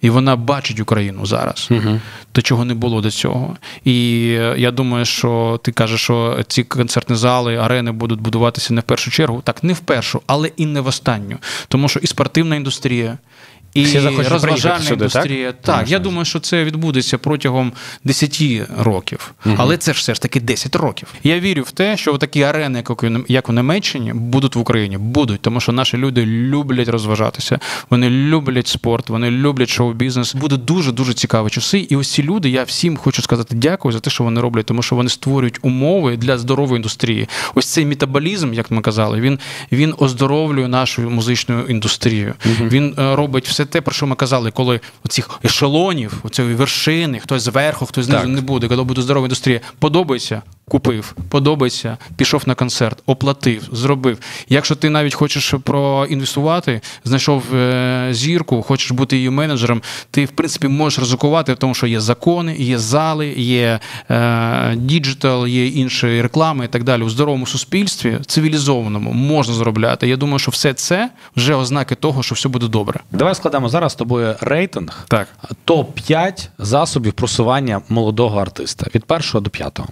І вона бачить Україну зараз, Угу. то чого не було до цього. І я думаю, що ти кажеш, що ці концертні зали, арени будуть будуватися не в першу чергу. Так, не в першу, але і не в останню. Тому що і спортивна індустрія. І Всі розважальна сюди, індустрія. Ти Так, я думаю, що це відбудеться протягом 10 років. Але це ж все ж таки 10 років. Я вірю в те, що такі арени, як у- Німеччині, будуть в Україні. Будуть, тому що наші люди люблять розважатися. Вони люблять спорт, вони люблять шоу-бізнес. Буде дуже дуже цікаві часи. І ось ці люди, я всім хочу сказати дякую за те, що вони роблять, тому що вони створюють умови для здорової індустрії. Ось цей метаболізм, як ми казали, він, він оздоровлює нашу музичну індустрію. Він е, робить все те, про що ми казали, коли оцих ешелонів, оцієї вершини, хтось зверху, хтось знизу Так. не буде, коли буде здорова індустрія. Подобається, купив, подобається, пішов на концерт, оплатив, зробив. Якщо ти навіть хочеш проінвестувати, знайшов е, зірку, хочеш бути її менеджером, ти в принципі можеш ризикувати, тому що є закони, є зали, є е, digital, є інші реклами і так далі. У здоровому суспільстві, цивілізованому, можна заробляти. Я думаю, що все це вже ознаки того, що все буде добре. Давай складемо зараз з тобою рейтинг. Так. Топ-5 засобів просування молодого артиста від першого до п'ятого.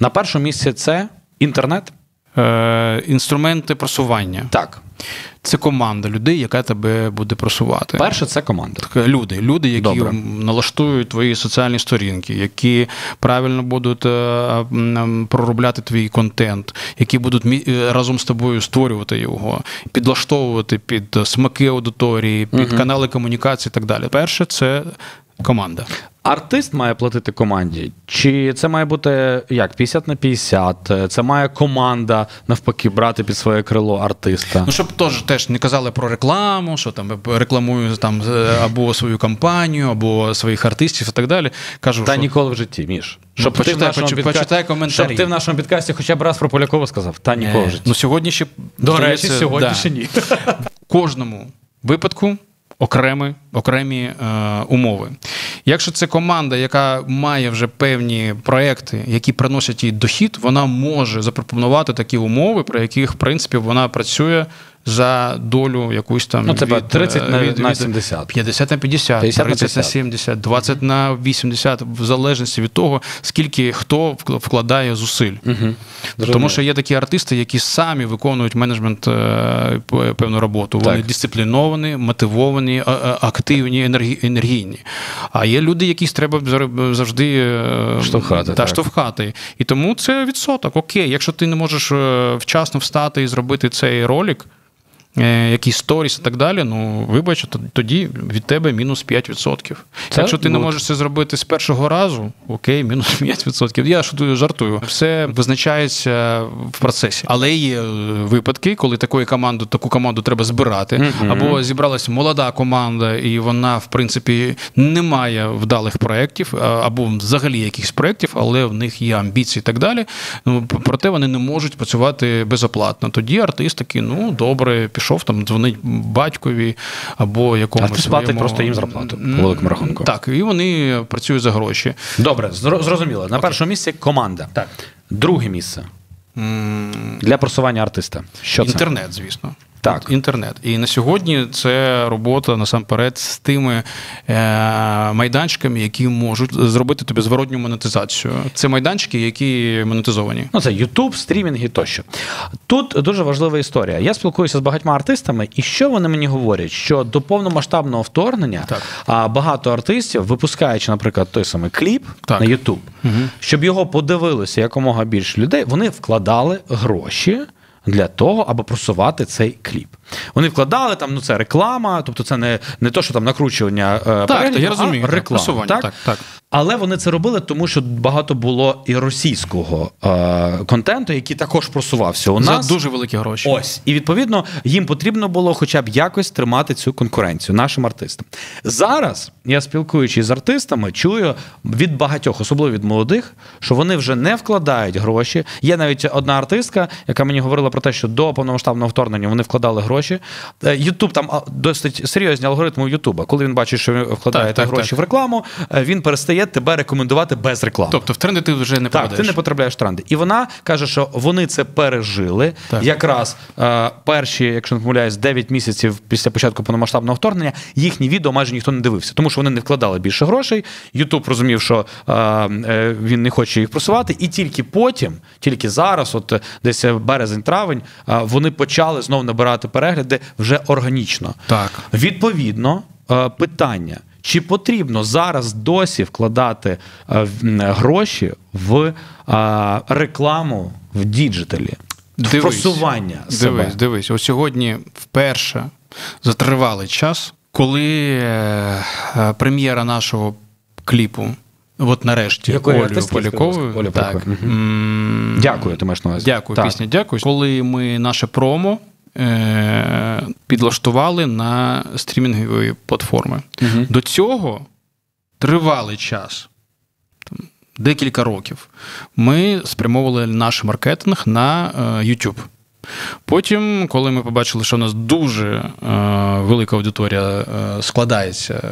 На першому місці це інтернет. Е, інструменти просування. Так. Це команда людей, яка тебе буде просувати. Перше це команда. Так, Люди, люди, які Добре. налаштують твої соціальні сторінки, які правильно будуть е, проробляти твій контент, які будуть е, разом з тобою створювати його, підлаштовувати під смаки аудиторії, під канали комунікації і так далі. Перше, це команда. Артист має платити команді, чи це має бути як 50 на 50? Це має команда навпаки брати під своє крило артиста. Ну, щоб теж, теж не казали про рекламу, що там рекламую там або свою компанію, або своїх артистів і так далі. Кажу, Та що ніколи в житті, Міш. Ну, Щоб ти в почитай, нашому почи- підка- почитай коментарі. Щоб ти в нашому підкасті хоча б раз про Полякова сказав. Та ніколи в житті. ну, сьогодні ще До речі, сьогодні да. ще ні. (laughs) кожному випадку окремі, окремі е, умови. Якщо це команда, яка має вже певні проекти, які приносять їй дохід, вона може запропонувати такі умови, про яких в принципі вона працює за долю якусь там Ну, це від, 30 на- е, від- на 70. 50 на 50, 50 30 на 50. 70, 20 на 80, в залежності від того, скільки хто вкладає зусиль. Тому що є такі артисти, які самі виконують менеджмент е, певну роботу. Вони Так. дисципліновані, мотивовані, активні, енергійні. А є люди, яких треба завжди е, Штовхати, Та, штовхати. І тому це відсоток. Окей, якщо ти не можеш вчасно встати і зробити цей ролик. Е, Якісь сторіс і так далі, ну вибач, тоді від тебе мінус 5%. Це Якщо ти не можеш це зробити з першого разу, окей, мінус 5%. Я шутую, жартую. Все визначається в процесі. Але є е, випадки, коли такої команди, таку команду треба збирати, або зібралася молода команда, і вона, в принципі, не має вдалих проєктів, або взагалі якихось проєктів, але в них є амбіції і так далі. Ну, проте вони не можуть працювати безоплатно. Тоді артист такий, ну добре, пішов там, дзвонить батькові або якомусь. А ти своєму- просто їм зарплату, по великому рахунку. Так, і вони працюють за гроші. Добре, зрозуміло. На першому місці команда. Так. Друге місце для просування артиста. Що це? Інтернет, звісно. Так. Інтернет. І на сьогодні це робота насамперед з тими е, майданчиками, які можуть зробити тобі зворотню монетизацію. Це майданчики, які монетизовані. Ну, це YouTube, стрімінги тощо. Тут дуже важлива історія. Я спілкуюся з багатьма артистами, і що вони мені говорять? Що до повномасштабного вторгнення Так. а, багато артистів, випускаючи, наприклад, той самий кліп Так. на YouTube, щоб його подивилося якомога більше людей, вони вкладали гроші. Для того, аби просувати цей кліп. Вони вкладали там, ну це реклама, тобто це не, не то, що там накручування е, Так, переглядів, я розумію, а реклама. так? так, так. Але вони це робили, тому що багато було і російського е, контенту, який також просувався у За нас. дуже великі гроші. Ось, і відповідно їм потрібно було хоча б якось тримати цю конкуренцію нашим артистам. Зараз я спілкуючись з артистами, чую від багатьох, особливо від молодих, що вони вже не вкладають гроші. Є навіть одна артистка, яка мені говорила про те, що до повномасштабного вторгнення вони вкладали гроші. Е, Ютуб там досить серйозні алгоритми Ютуба. Коли він бачить, що ви вкладаєте Так, гроші так. в рекламу, е, він перестає тебе рекомендувати без реклами. Тобто в тренди ти вже не так, ти не потрапляєш в тренди. І вона каже, що вони це пережили. Так. Якраз е, перші, якщо не помиляюсь, 9 місяців після початку повномасштабного вторгнення їхні відео майже ніхто не дивився, тому що вони не вкладали більше грошей. Ютуб розумів, що він не хоче їх просувати, і тільки потім, тільки зараз, от десь березень-травень, вони почали знов набирати перегляди вже органічно. Так. Відповідно, е, питання. Чи потрібно зараз досі вкладати е, гроші в е, рекламу в діджиталі? Дивись. просування себе? Дивись, дивись. Ось сьогодні вперше за тривалий час, коли прем'єра нашого кліпу, от нарешті, Якої артистки, Поляковою. так, Дякую, ти маєш на увазі. Дякую, Так. пісня, дякую. Коли ми наше промо підлаштували на стрімінгові платформи. Мгм. До цього тривалий час, там, декілька років, ми спрямовували наш маркетинг на е, YouTube. Потім, коли ми побачили, що у нас дуже е, велика аудиторія е, складається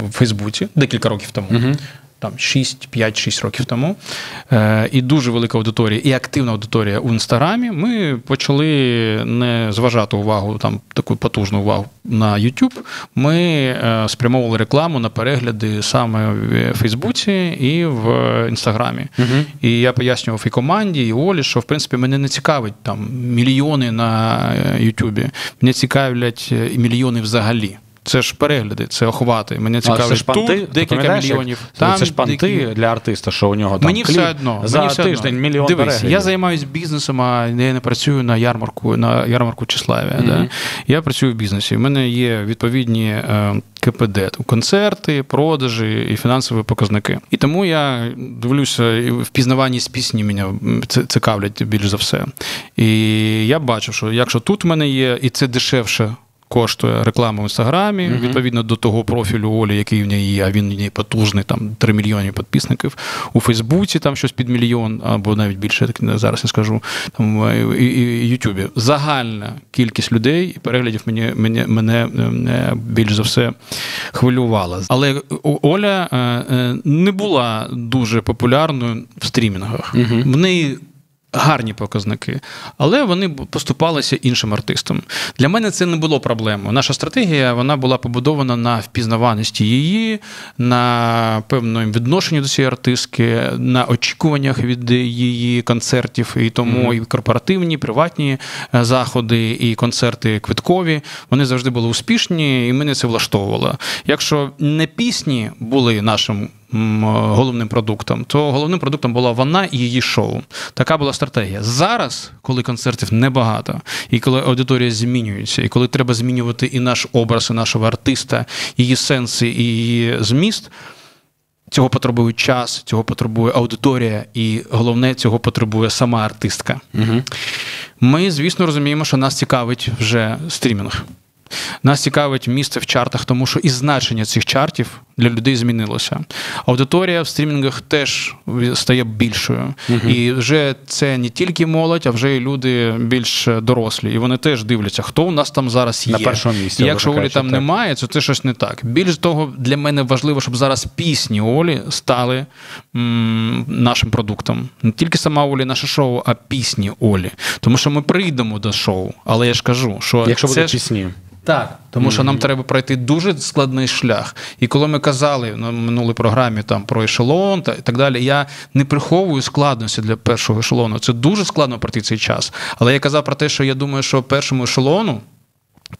в Фейсбуці декілька років тому, Мгм. Там 6, 5-6 років тому, е, і дуже велика аудиторія, і активна аудиторія у інстаграмі, ми почали не зважати увагу, там таку потужну увагу на YouTube. Ми е, спрямовували рекламу на перегляди саме в Фейсбуці і в інстаграмі. Мгм. І я пояснював і команді, і Олі, що в принципі мене не цікавить там мільйони на е, Ютубі. Мене цікавлять е, мільйони взагалі. Це ж перегляди, це охвати. Мене панти, тут декілька як- мільйонів. Там, це ж панти деякі- для артиста, що у нього там Мені кліп все одно. за мені все тиждень одно. мільйон Дивись, переглядів. я займаюся бізнесом, а я не працюю на ярмарку, на ярмарку Числавія. Да? Я працюю в бізнесі. У мене є відповідні е, КПД, концерти, продажі і фінансові показники. І тому я дивлюся, і впізнаваність пісні мене цікавлять більш за все. І я бачу, що якщо тут в мене є, і це дешевше. Коштує реклама в інстаграмі відповідно до того профілю Олі, який в неї є, а він в неї потужний, там 3 мільйони підписників. У Фейсбуці там щось під мільйон, або навіть більше, так зараз я скажу, там і, і, і Ютубі. Загальна кількість людей і переглядів мені, мене, мене більш за все хвилювала. Але Оля е, е, не була дуже популярною в стрімінгах. В неї гарні показники, але вони поступалися іншим артистам. Для мене це не було проблемою. Наша стратегія вона була побудована на впізнаваності її, на певному відношенні до цієї артистки, на очікуваннях від її концертів, і тому і корпоративні, і приватні е, заходи, і концерти квиткові. Вони завжди були успішні, і мене це влаштовувало. Якщо не пісні були нашим головним продуктом, то головним продуктом була вона і її шоу. Така була стратегія. Зараз, коли концертів небагато, і коли аудиторія змінюється, і коли треба змінювати і наш образ, і нашого артиста, її сенси, і її зміст. Цього потребує час, цього потребує аудиторія, і головне, цього потребує сама артистка. Угу. Ми, звісно, розуміємо, що нас цікавить вже стрімінг. Нас цікавить місце в чартах, тому що і значення цих чартів для людей змінилося. Аудиторія в стрімінгах теж стає більшою. І вже це не тільки молодь, а вже і люди більш дорослі. І вони теж дивляться, хто у нас там зараз є. На першому місці, І якщо Олі там так. немає, то це щось не так. Більш того, для мене важливо, щоб зараз пісні Олі стали м, нашим продуктом. Не тільки сама Олі, наше шоу, а пісні Олі. Тому що ми прийдемо до шоу, але я ж кажу, що Якщо це будуть пісні. Так, тому що нам треба пройти дуже складний шлях. І коли ми казали на минулій програмі там про ешелон та і так далі, я не приховую складності для першого ешелону. Це дуже складно пройти цей час. Але я казав про те, що я думаю, що першому ешелону.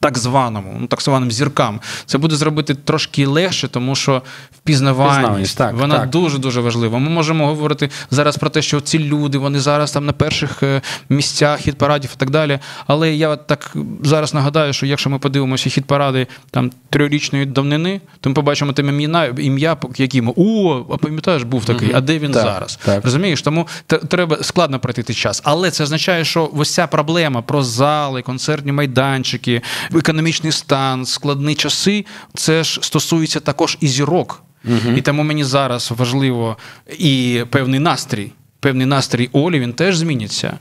Так званому, ну так званим зіркам, це буде зробити трошки легше, тому що Впізнаваність, так, вона так. дуже дуже важлива. Ми можемо говорити зараз про те, що ці люди вони зараз там на перших е, місцях хіт парадів і так далі. Але я так зараз нагадаю, що якщо ми подивимося хіт паради там трьохрічної давнини, то ми побачимо там ім'я, ім'я які ми о, а пам'ятаєш, був такий. А де він Так, зараз? так. Розумієш, тому треба складно пройти час. Але це означає, що ось ця проблема про зали, концертні майданчики, економічний стан, складні часи, це ж стосується також і зірок. І тому мені зараз важливо і певний настрій. Певний настрій Олі він теж зміниться.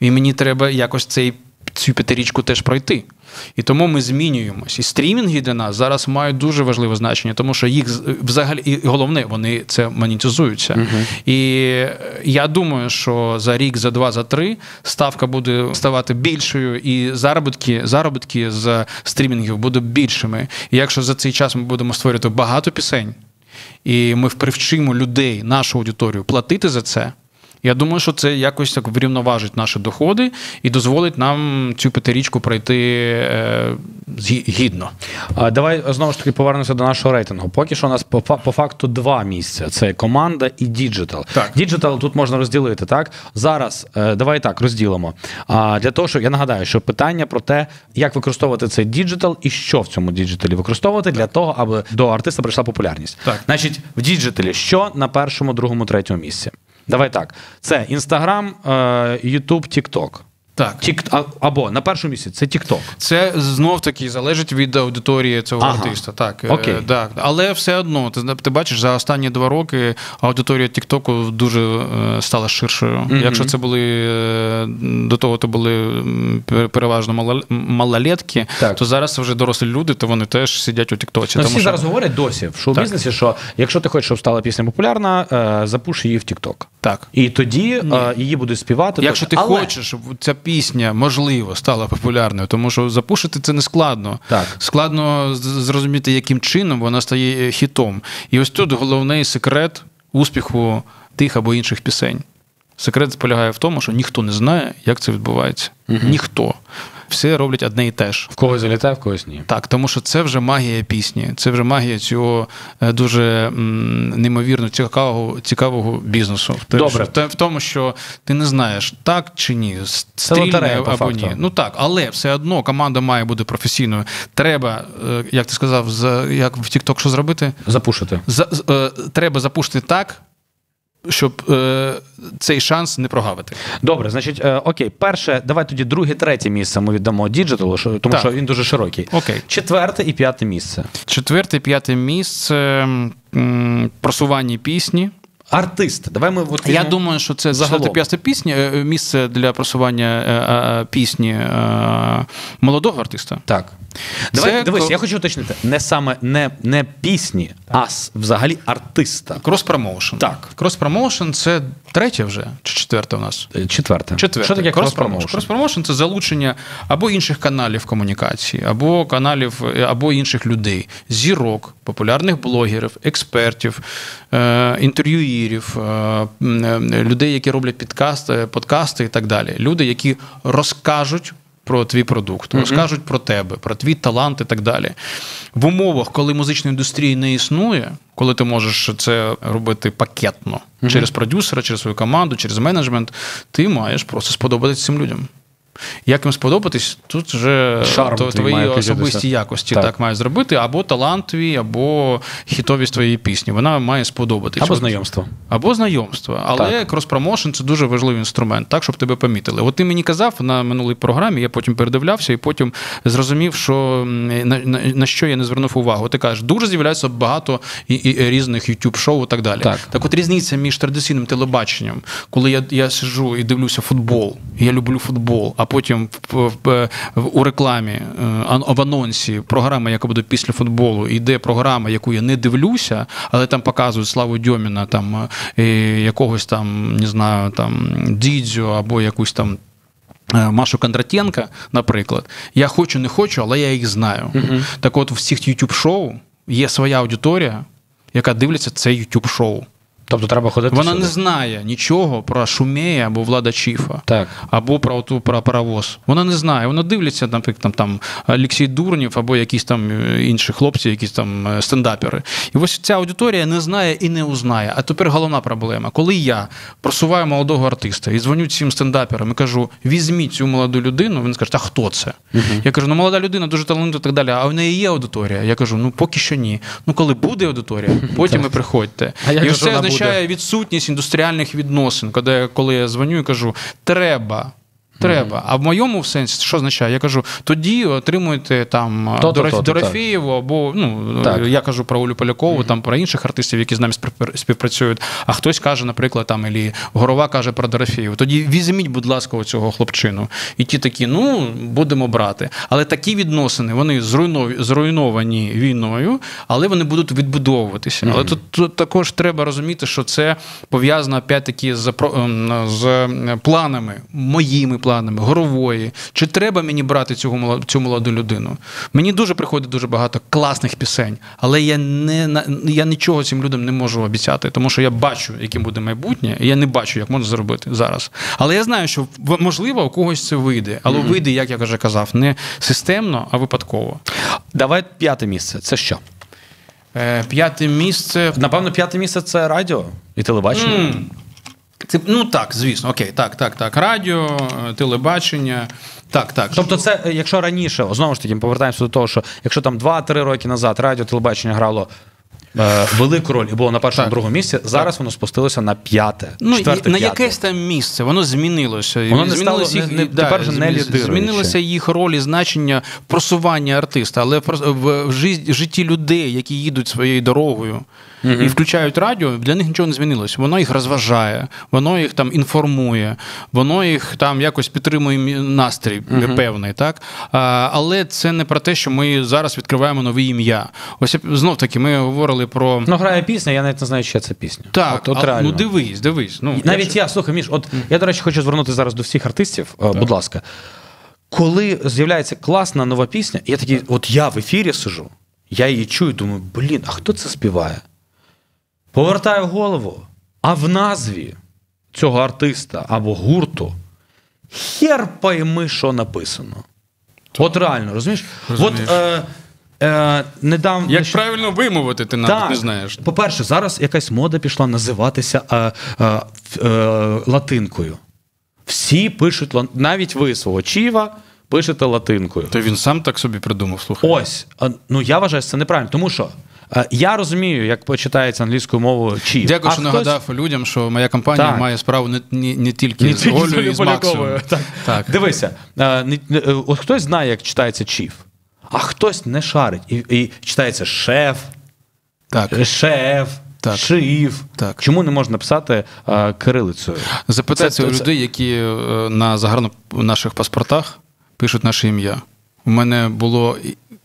І мені треба якось цей. Цю п'ятирічку теж пройти. І тому ми змінюємось. І стрімінги для нас зараз мають дуже важливе значення, тому що їх взагалі і головне, вони це монетизуються. Uh-huh. І я думаю, що за рік, за два, за три ставка буде ставати більшою, і заробітки, заробітки з стрімінгів будуть більшими. І якщо за цей час ми будемо створювати багато пісень, і ми привчимо людей, нашу аудиторію платити за це. Я думаю, що це якось так врівноважить наші доходи і дозволить нам цю п'ятирічку пройти е, гідно. Давай знову ж таки повернемося до нашого рейтингу. Поки що у нас по, по факту два місця: це команда і digital. Digital тут можна розділити. Так зараз е, давай так розділимо. А для того, що я нагадаю, що питання про те, як використовувати цей digital і що в цьому digital- і використовувати для того, аби до артиста прийшла популярність. Так. Значить, в digital- і що на першому, другому, третьому місці? Давай так. Це Інстаграм, Ютуб, Тікток. Так. Тік... Або на першому місці це TikTok. Це знов таки залежить від аудиторії цього ага. артиста. Так, е, Окей. Е, так. Але все одно, ти ти бачиш, за останні два роки аудиторія Тіктоку дуже е, стала ширшою. Mm-hmm. Якщо це були е, до того, то були переважно малолетки, так. то зараз вже дорослі люди, то вони теж сидять у Тіктоці. Ну, тому всі що... зараз говорять досі в шоу-бізнесі, що якщо ти хочеш, щоб стала пісня популярна, запуш її в Тікток. Так. І тоді Ні. її будуть співати. Якщо ти Але... хочеш, щоб ця пісня можливо стала популярною, тому що запушити це не складно. Так. Складно зрозуміти, яким чином вона стає е, хітом. І ось тут головний секрет успіху тих або інших пісень. Секрет полягає в тому, що ніхто не знає, як це відбувається. Угу. Ніхто все роблять одне і те ж. В когось залітає, в когось ні. Так, тому що це вже магія пісні, це вже магія цього е, дуже неймовірно цікавого цікавого бізнесу. Добре. В тому, що ти не знаєш, так чи ні, стрільне або ні. Ну так, але все одно команда має бути професійною. Треба, е, як ти сказав, як в TikTok що зробити? Запушити. За, е, Треба запушити так щоб е, цей шанс не прогавити. Добре, значить, е, окей, перше, давай тоді друге, третє місце ми віддамо діджиталу, тому так. що він дуже широкий. Окей. Четверте і п'яте місце. Четверте, і п'яте місце м, просування пісні. Артист. Давай ми от Я думаю, що це загалом п'яте пісні, е, місце для просування е, е, пісні молодого артиста. Так. Давай це... дивись, я хочу уточнити. Не саме не не пісні, а взагалі артиста. Крос-промоушен. Так. Крос-промоушен це третє вже чи четверте у нас? Четверте. Четверте. Що таке крос-промоушен? Крос-промоушен – це залучення або інших каналів комунікації, або каналів, або інших людей, зірок, популярних блогерів, експертів, інтерв'юїрів, людей, які роблять підкасти, подкасти і так далі. Люди, які розкажуть про твій продукт, розкажуть про тебе, про твій талант і так далі. В умовах, коли музичної індустрії не існує, коли ти можеш це робити пакетно через продюсера, через свою команду, через менеджмент, ти маєш просто сподобатися цим людям. Як їм сподобатись, тут вже Шарм то, твої особисті якості так. так мають зробити, або талант твій, або хітовість твоєї пісні. Вона має сподобатись. Або знайомство. Або знайомство. Але крос-промоушен це дуже важливий інструмент, так, щоб тебе помітили. От ти мені казав на минулій програмі, я потім передивлявся і потім зрозумів, що на, на, на що я не звернув увагу. Ти кажеш, дуже з'являється багато і, і різних youtube шоу і так далі. Так. так от різниця між традиційним телебаченням, коли я я сижу і дивлюся футбол, я люблю футбол. а потім в, в, в, у рекламі е, в анонсі програма, яка буде після футболу, йде програма, яку я не дивлюся, але там показують Славу Дьоміна, там е, якогось там, не знаю, там Дідзю або якусь там. Е, Машу Кондратенка, наприклад, я хочу, не хочу, але я їх знаю. uh Так от, у всіх youtube шоу є своя аудиторія, яка дивиться це youtube шоу Тобто треба ходити. Вона сюди. не знає нічого про Шумея або Влада Чіфа, так. або про ту про паровоз. Вона не знає. Вона дивиться, наприклад, там Олексій Дурнів або якісь там е, інші хлопці, якісь там е, стендапери. І ось ця аудиторія не знає і не узнає. А тепер головна проблема. Коли я просуваю молодого артиста і дзвоню цим стендаперам і кажу: візьміть цю молоду людину, він скаже, а хто це? uh Я кажу, ну молода людина дуже талановита і так далі. А в неї є аудиторія. Я кажу, ну поки що ні. Ну коли буде аудиторія, (laughs) потім і приходьте. А І все означає відсутність індустріальних відносин, коли, я дзвоню і кажу, треба Треба. А в моєму сенсі, що означає? Я кажу, тоді отримуєте там то-то, Дорофєєву, або ну Так. я кажу про Олю Полякову, там про інших артистів, які з нами співпра- співпрацюють. А хтось каже, наприклад, там Ілі Горова каже про Дорофєєву. Тоді візьміть, будь ласка, цього хлопчину. І ті такі, ну будемо брати. Але такі відносини вони зруйновані, зруйновані війною, але вони будуть відбудовуватися. Але тут, тут також треба розуміти, що це пов'язано опять-таки з, про- ем, з планами, моїми планами, горової. Чи треба мені брати цього цю молоду людину? Мені дуже приходить дуже багато класних пісень, але я не я нічого цим людям не можу обіцяти, тому що я бачу, яким буде майбутнє, і я не бачу, як можна зробити зараз. Але я знаю, що можливо у когось це вийде, але вийде, як я вже казав, не системно, а випадково. Давай п'яте місце. Це що? Е, П'яте місце. Напевно, п'яте місце це радіо і телебачення. Це, ну так, звісно, окей, так, так, так. Радіо, е, телебачення. Так, так. Тобто, це е, якщо раніше, знову ж таки, ми повертаємося до того, що якщо там 2-3 роки назад радіо телебачення грало е, велику роль і було на першому Так. другому місці, зараз воно спустилося на п'яте, Ну, четверте, на п'яте. якесь там місце, воно змінилося. Воно не Змінилося стало- не- не- тепер вже не змі- Змінилося їх роль і значення просування артиста, але в, в, в житті- житті людей, які їдуть своєю дорогою і включають радіо, для них нічого не змінилось. Воно їх розважає, воно їх там інформує, воно їх там якось підтримує настрій певний, так? А, але це не про те, що ми зараз відкриваємо нове ім'я. Ось знов таки ми говорили про. Ну, грає пісня, я навіть не знаю, що це пісня. Так, от, от а- реально. ну дивись, дивись. Ну, Навіть якщо- я, слухай, Міш, от я, до речі, хочу звернути зараз до всіх артистів, е, будь ласка. Коли з'являється класна нова пісня, я такий, от я в ефірі сижу, я її чую, думаю, блін, а хто це співає? Повертаю голову, а в назві цього артиста або гурту хер пойми, що написано. От реально, розумієш? Розумієш. От е, е, недавно. Як правильно вимовити, ти навіть не знаєш. По-перше, зараз якась мода пішла називатися е, е, е, латинкою. Всі пишуть, навіть ви свого Чіва пишете латинкою. То він сам так собі придумав, слухай. Ось, ну я вважаю, що це неправильно, тому що я розумію, як почитається англійською мовою Чів. Дякую, а що хтось- нагадав людям, що моя компанія Так. має справу не, не, не тільки Не з Олею і з Максом. Так. Так. Дивися, е, е, от хтось знає, як читається Чів, а хтось не шарить і, і читається шеф, Так. шеф, Так. шиф. Так. Чому не можна писати е, кирилицею? Запитайте Це- у це- людей, які е, на загально наших паспортах пишуть наше ім'я. У мене було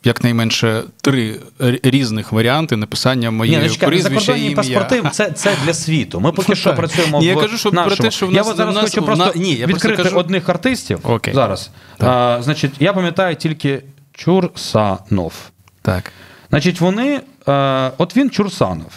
якнайменше три різних варіанти написання Ні, моєї ну чекай, прізвища і ім'я. паспорти це, це для світу. Ми поки Ну, що працюємо Ні, я в кажу, що про те, що в я нас- от зараз в нас- хочу просто на- ні, я просто відкрити кажу- одних артистів. Окей. Зараз. А, значить, я пам'ятаю тільки Чурсанов. Так. Значить, вони. Е, от він Чурсанов.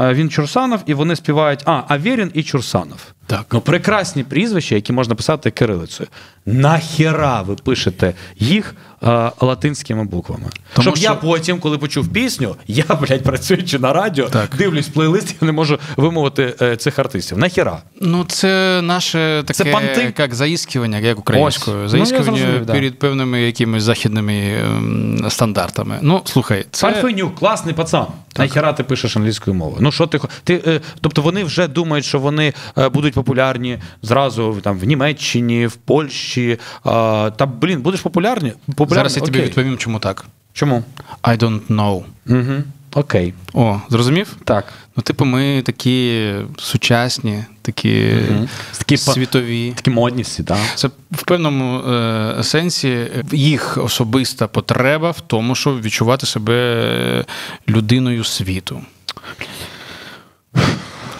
Е, Він Чурсанов, і вони співають. А, Авєрін і Чурсанов. Так. Ну, прекрасні прізвища, які можна писати кирилицею. Нахіра ви пишете їх е, латинськими буквами. Тому Щоб я потім, коли почув пісню, я, блядь, працюючи на радіо, Так. дивлюсь плейлист, я не можу вимовити е, цих артистів. Нахіра. Ну, це наше таке Це понти? як заіскування, як українською. Ось. Ну, я Заіскування да. перед певними якимись західними ем, стандартами. Ну, слухай, це. Парфенюк, класний пацан. Нахіра ти пишеш англійською мовою. Ну що ти ти, е, тобто вони вже думають, що вони е, будуть популярні зразу там в Німеччині, в Польщі. Е, та блін, будеш популярні? популярні? Зараз я тобі Окей. відповім, чому так. Чому? I don't know. Угу. Окей. О, зрозумів? Так. Ну, типу, ми такі сучасні, такі Такі світові. Такі модні всі, так. Це в певному е, сенсі їх особиста потреба в тому, щоб відчувати себе людиною світу.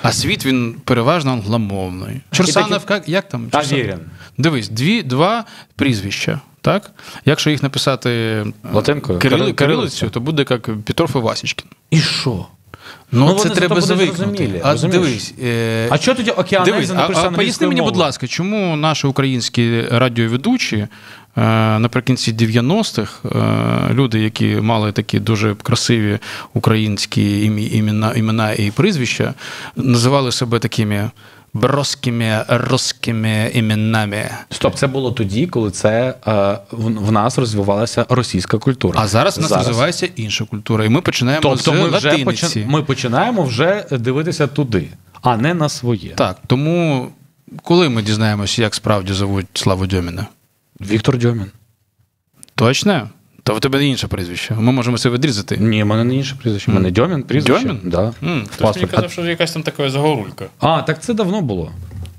А світ він переважно англомовний. Чурсанов, як, як там? Чурсанов? Дивись, дві, два прізвища. Так? Якщо їх написати е, Латинкою? кирили, Кирил- кирилицею, то буде як Петров і Васічкін. І що? Ну, Ну, це треба звикнути. а розумієш? дивись. Е... А що тоді океанезі Дивись, а, а поясни мені, будь ласка, чому наші українські радіоведучі наприкінці 90-х е, люди, які мали такі дуже красиві українські імена, імена і прізвища, називали себе такими броскими русскими іменами. Стоп, це було тоді, коли це е, в, в нас розвивалася російська культура. А зараз у нас розвивається інша культура, і ми починаємо Тобто з ми вже, почи... ми починаємо вже дивитися туди, а не на своє. Так, тому коли ми дізнаємося, як справді зовуть Славу Дьоміна? Віктор Дьомін. Точно? То в тебе інше прізвище. Ми можемо це відрізати. Ні, в мене не інше прізвище. У мене Дьомін прізвище. Дьомін? Да. Хтось мені казав, що якась там така загорулька. А, так це давно було.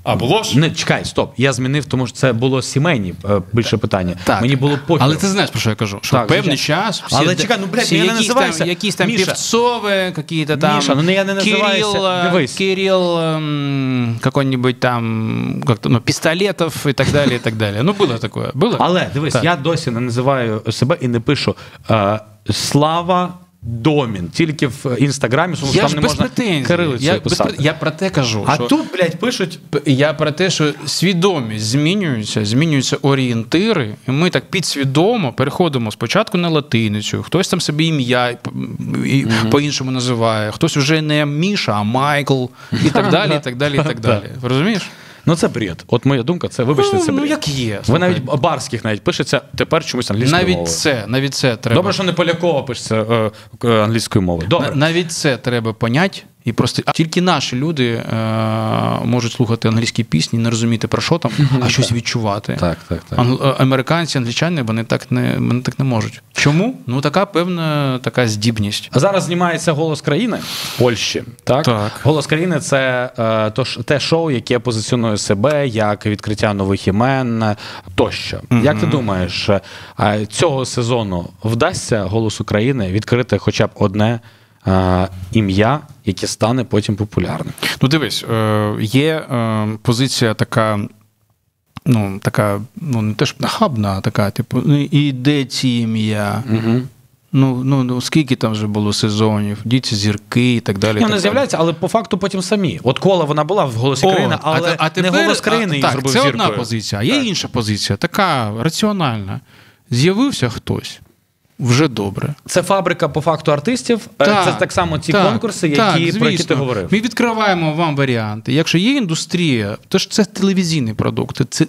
А, було ж? Не, чекай, стоп. Я змінив, тому що це було сімейні е, більше питання. Мені було похер. Але ти знаєш, про що я кажу? Що Так, певний час. Всі, Але де- чекай, ну, блядь, всі я не якісь називаюся- Там, якісь там Міша. певцові, якісь там. Міша, ну, не- я не називаюся- Кирилл, дивись. Кирилл ем, какой-нибудь там, как-то, ну, пистолетов і так далі, і так далі. Ну, було таке. Було? Але дивись, Так. я досі не називаю себе і не пишу е, Слава Домін. Тільки в інстаграмі, тому що там не без можна кирилицею Я, писати. претензій. я про те кажу. А що... тут, блядь, пишуть. Я про те, що свідомість змінюється, змінюються орієнтири, і ми так підсвідомо переходимо спочатку на латиницю, хтось там собі ім'я і- і по-іншому називає, хтось вже не Міша, а Майкл, і так далі, і так далі, і так (laughs) далі. Розумієш? Ну це бред. От моя думка, це вибачте, це Ну, як є. Ви навіть барських навіть пишеться тепер чомусь англійською навіть мовою. це, навіть це треба. Добре, що не полякова пишеться е, е, англійською мовою. Добре. Навіть це треба поняти. І просто а тільки наші люди е, можуть слухати англійські пісні, не розуміти про що там, а щось відчувати. Так, так, так. Англ- е, Американці, англічани, вони так не вони так не можуть. Чому? Ну така певна така здібність. А Зараз знімається голос країни в Польщі. Так, Так. голос країни це е, то те шоу, яке позиціонує себе як відкриття нових імен тощо. Як ти думаєш, е, цього сезону вдасться голос України відкрити хоча б одне ім'я, яке стане потім популярним? Ну, дивись, е, є е, позиція така. Ну, така, ну, не те, щоб нахабна, а така, типу, ну, і де ці ім'я? Угу. Ну, ну, ну, скільки там вже було сезонів, діти зірки і так далі. так вони з'являються, але по факту потім самі. От кола вона була в голосі О, країни, але те- не тепер- голос країни а, її так, зробив Це зіркою. одна позиція, а є інша позиція, така раціональна. З'явився хтось. Вже добре. Це фабрика по факту артистів. Е, це так само ті так, конкурси, які, так, про які ти говорив. Ми відкриваємо вам варіанти. Якщо є індустрія, то ж це телевізійний продукт, це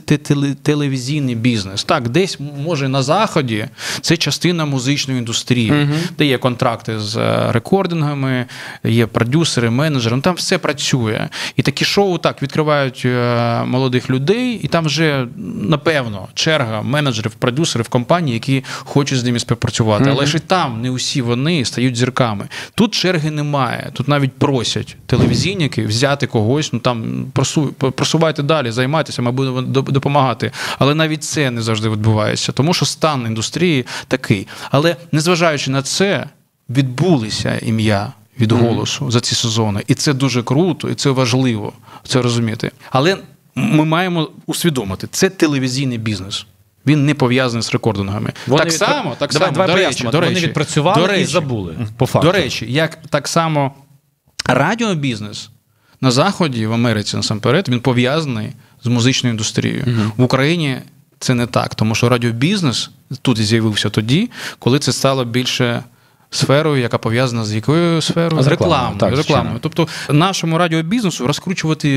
телевізійний бізнес. Так, десь може на заході це частина музичної індустрії, де є контракти з е, рекордингами, є продюсери, менеджери. Ну там все працює. І такі шоу так відкривають е, молодих людей, і там вже напевно черга менеджерів, продюсерів компаній, які хочуть з ними співпрацювати. Але ж і там не усі вони стають зірками. Тут черги немає. Тут навіть просять телевізійники взяти когось, ну там просу- просувайте далі, займайтеся, ми будемо допомагати. Але навіть це не завжди відбувається, тому що стан індустрії такий. Але незважаючи на це, відбулися ім'я. Від голосу за ці сезони, і це дуже круто, і це важливо це розуміти. Але ми маємо усвідомити, це телевізійний бізнес. Він не пов'язаний з рекордингами. Вони так само, так Давай- само, давай до речі, до речі, Вони відпрацювали до і забули, по факту. До речі, як так само радіобізнес на Заході, в Америці насамперед, він пов'язаний з музичною індустрією. В Україні це не так, тому що радіобізнес тут з'явився тоді, коли це стало більше. Сферою, яка пов'язана з якою сферою? З рекламою, так, рекламою. Тобто нашому радіобізнесу розкручувати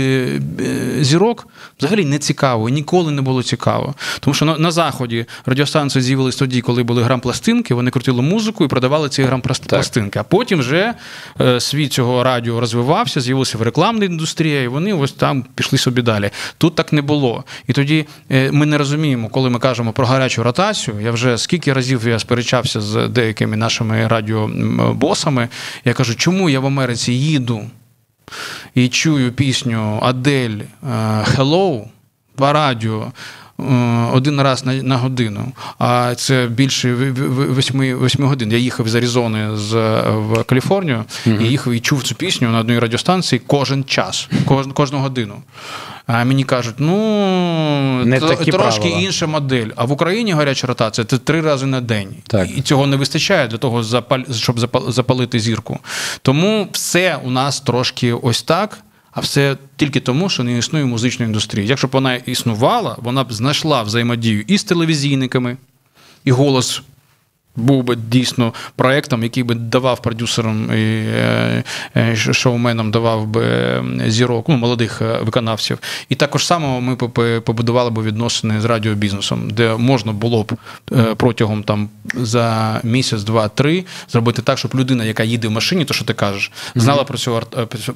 е, зірок взагалі не цікаво, ніколи не було цікаво. Тому що на, на заході радіостанції з'явились тоді, коли були грам-пластинки, вони крутили музику і продавали ці грам-пластинки. А потім вже е, світ цього радіо розвивався, з'явилася в рекламна індустрія, і вони ось там пішли собі далі. Тут так не було. І тоді е, ми не розуміємо, коли ми кажемо про гарячу ротацію. Я вже скільки разів я сперечався з деякими нашими радіобосами. Я кажу, чому я в Америці їду і чую пісню Адель е, Hello по радіо. е, Один раз на, на годину, а це більше восьми, восьми годин. Я їхав з Аризони з, в Каліфорнію і їхав і чув цю пісню на одній радіостанції кожен час, кожен, кожну годину. А мені кажуть, ну Не такі трошки правила. інша модель. А в Україні гаряча ротація це три рази на день. Так. І цього не вистачає для того, щоб запалити зірку. Тому все у нас трошки ось так. А все тільки тому, що не існує музичної індустрії. Якщо б вона існувала, вона б знайшла взаємодію і з телевізійниками, і голос був би дійсно проектом, який би давав продюсерам і е, е, шоуменам, давав би зірок, ну, молодих е, виконавців. І також само ми побудували б відносини з радіобізнесом, де можна було б протягом там за місяць, два-три зробити так, щоб людина, яка їде в машині, то що ти кажеш, знала про цього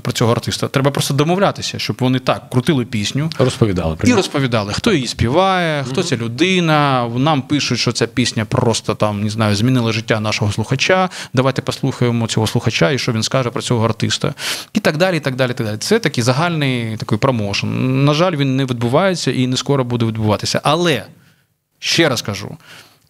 про цього артиста. Треба просто домовлятися, щоб вони так крутили пісню. Розповідали І розповідали, хто її співає, хто ця людина. Нам пишуть, що ця пісня просто там не знаю, змінила життя нашого слухача. Давайте послухаємо цього слухача і що він скаже про цього артиста. І так далі. і так далі, і так далі. Це такий загальний такий промоушен. На жаль, він не відбувається і не скоро буде відбуватися. Але ще раз кажу: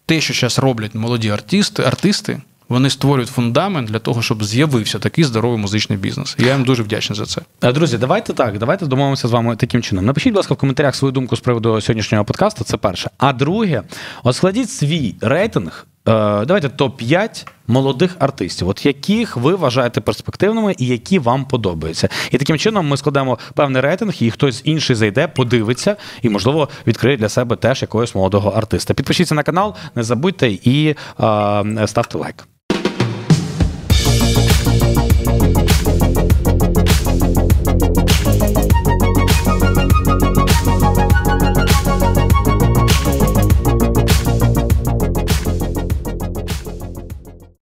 те, що зараз роблять молоді артисти, артисти. Вони створюють фундамент для того, щоб з'явився такий здоровий музичний бізнес. Я їм дуже вдячний за це. Е, Друзі, давайте так, давайте домовимося з вами таким чином. Напишіть, будь ласка, в коментарях свою думку з приводу сьогоднішнього подкасту. Це перше. А друге, от складіть свій рейтинг. Е, Давайте топ-5 молодих артистів, от яких ви вважаєте перспективними і які вам подобаються. І таким чином ми складемо певний рейтинг, і хтось інший зайде, подивиться і, можливо, відкриє для себе теж якогось молодого артиста. Підпишіться на канал, не забудьте і е, ставте лайк.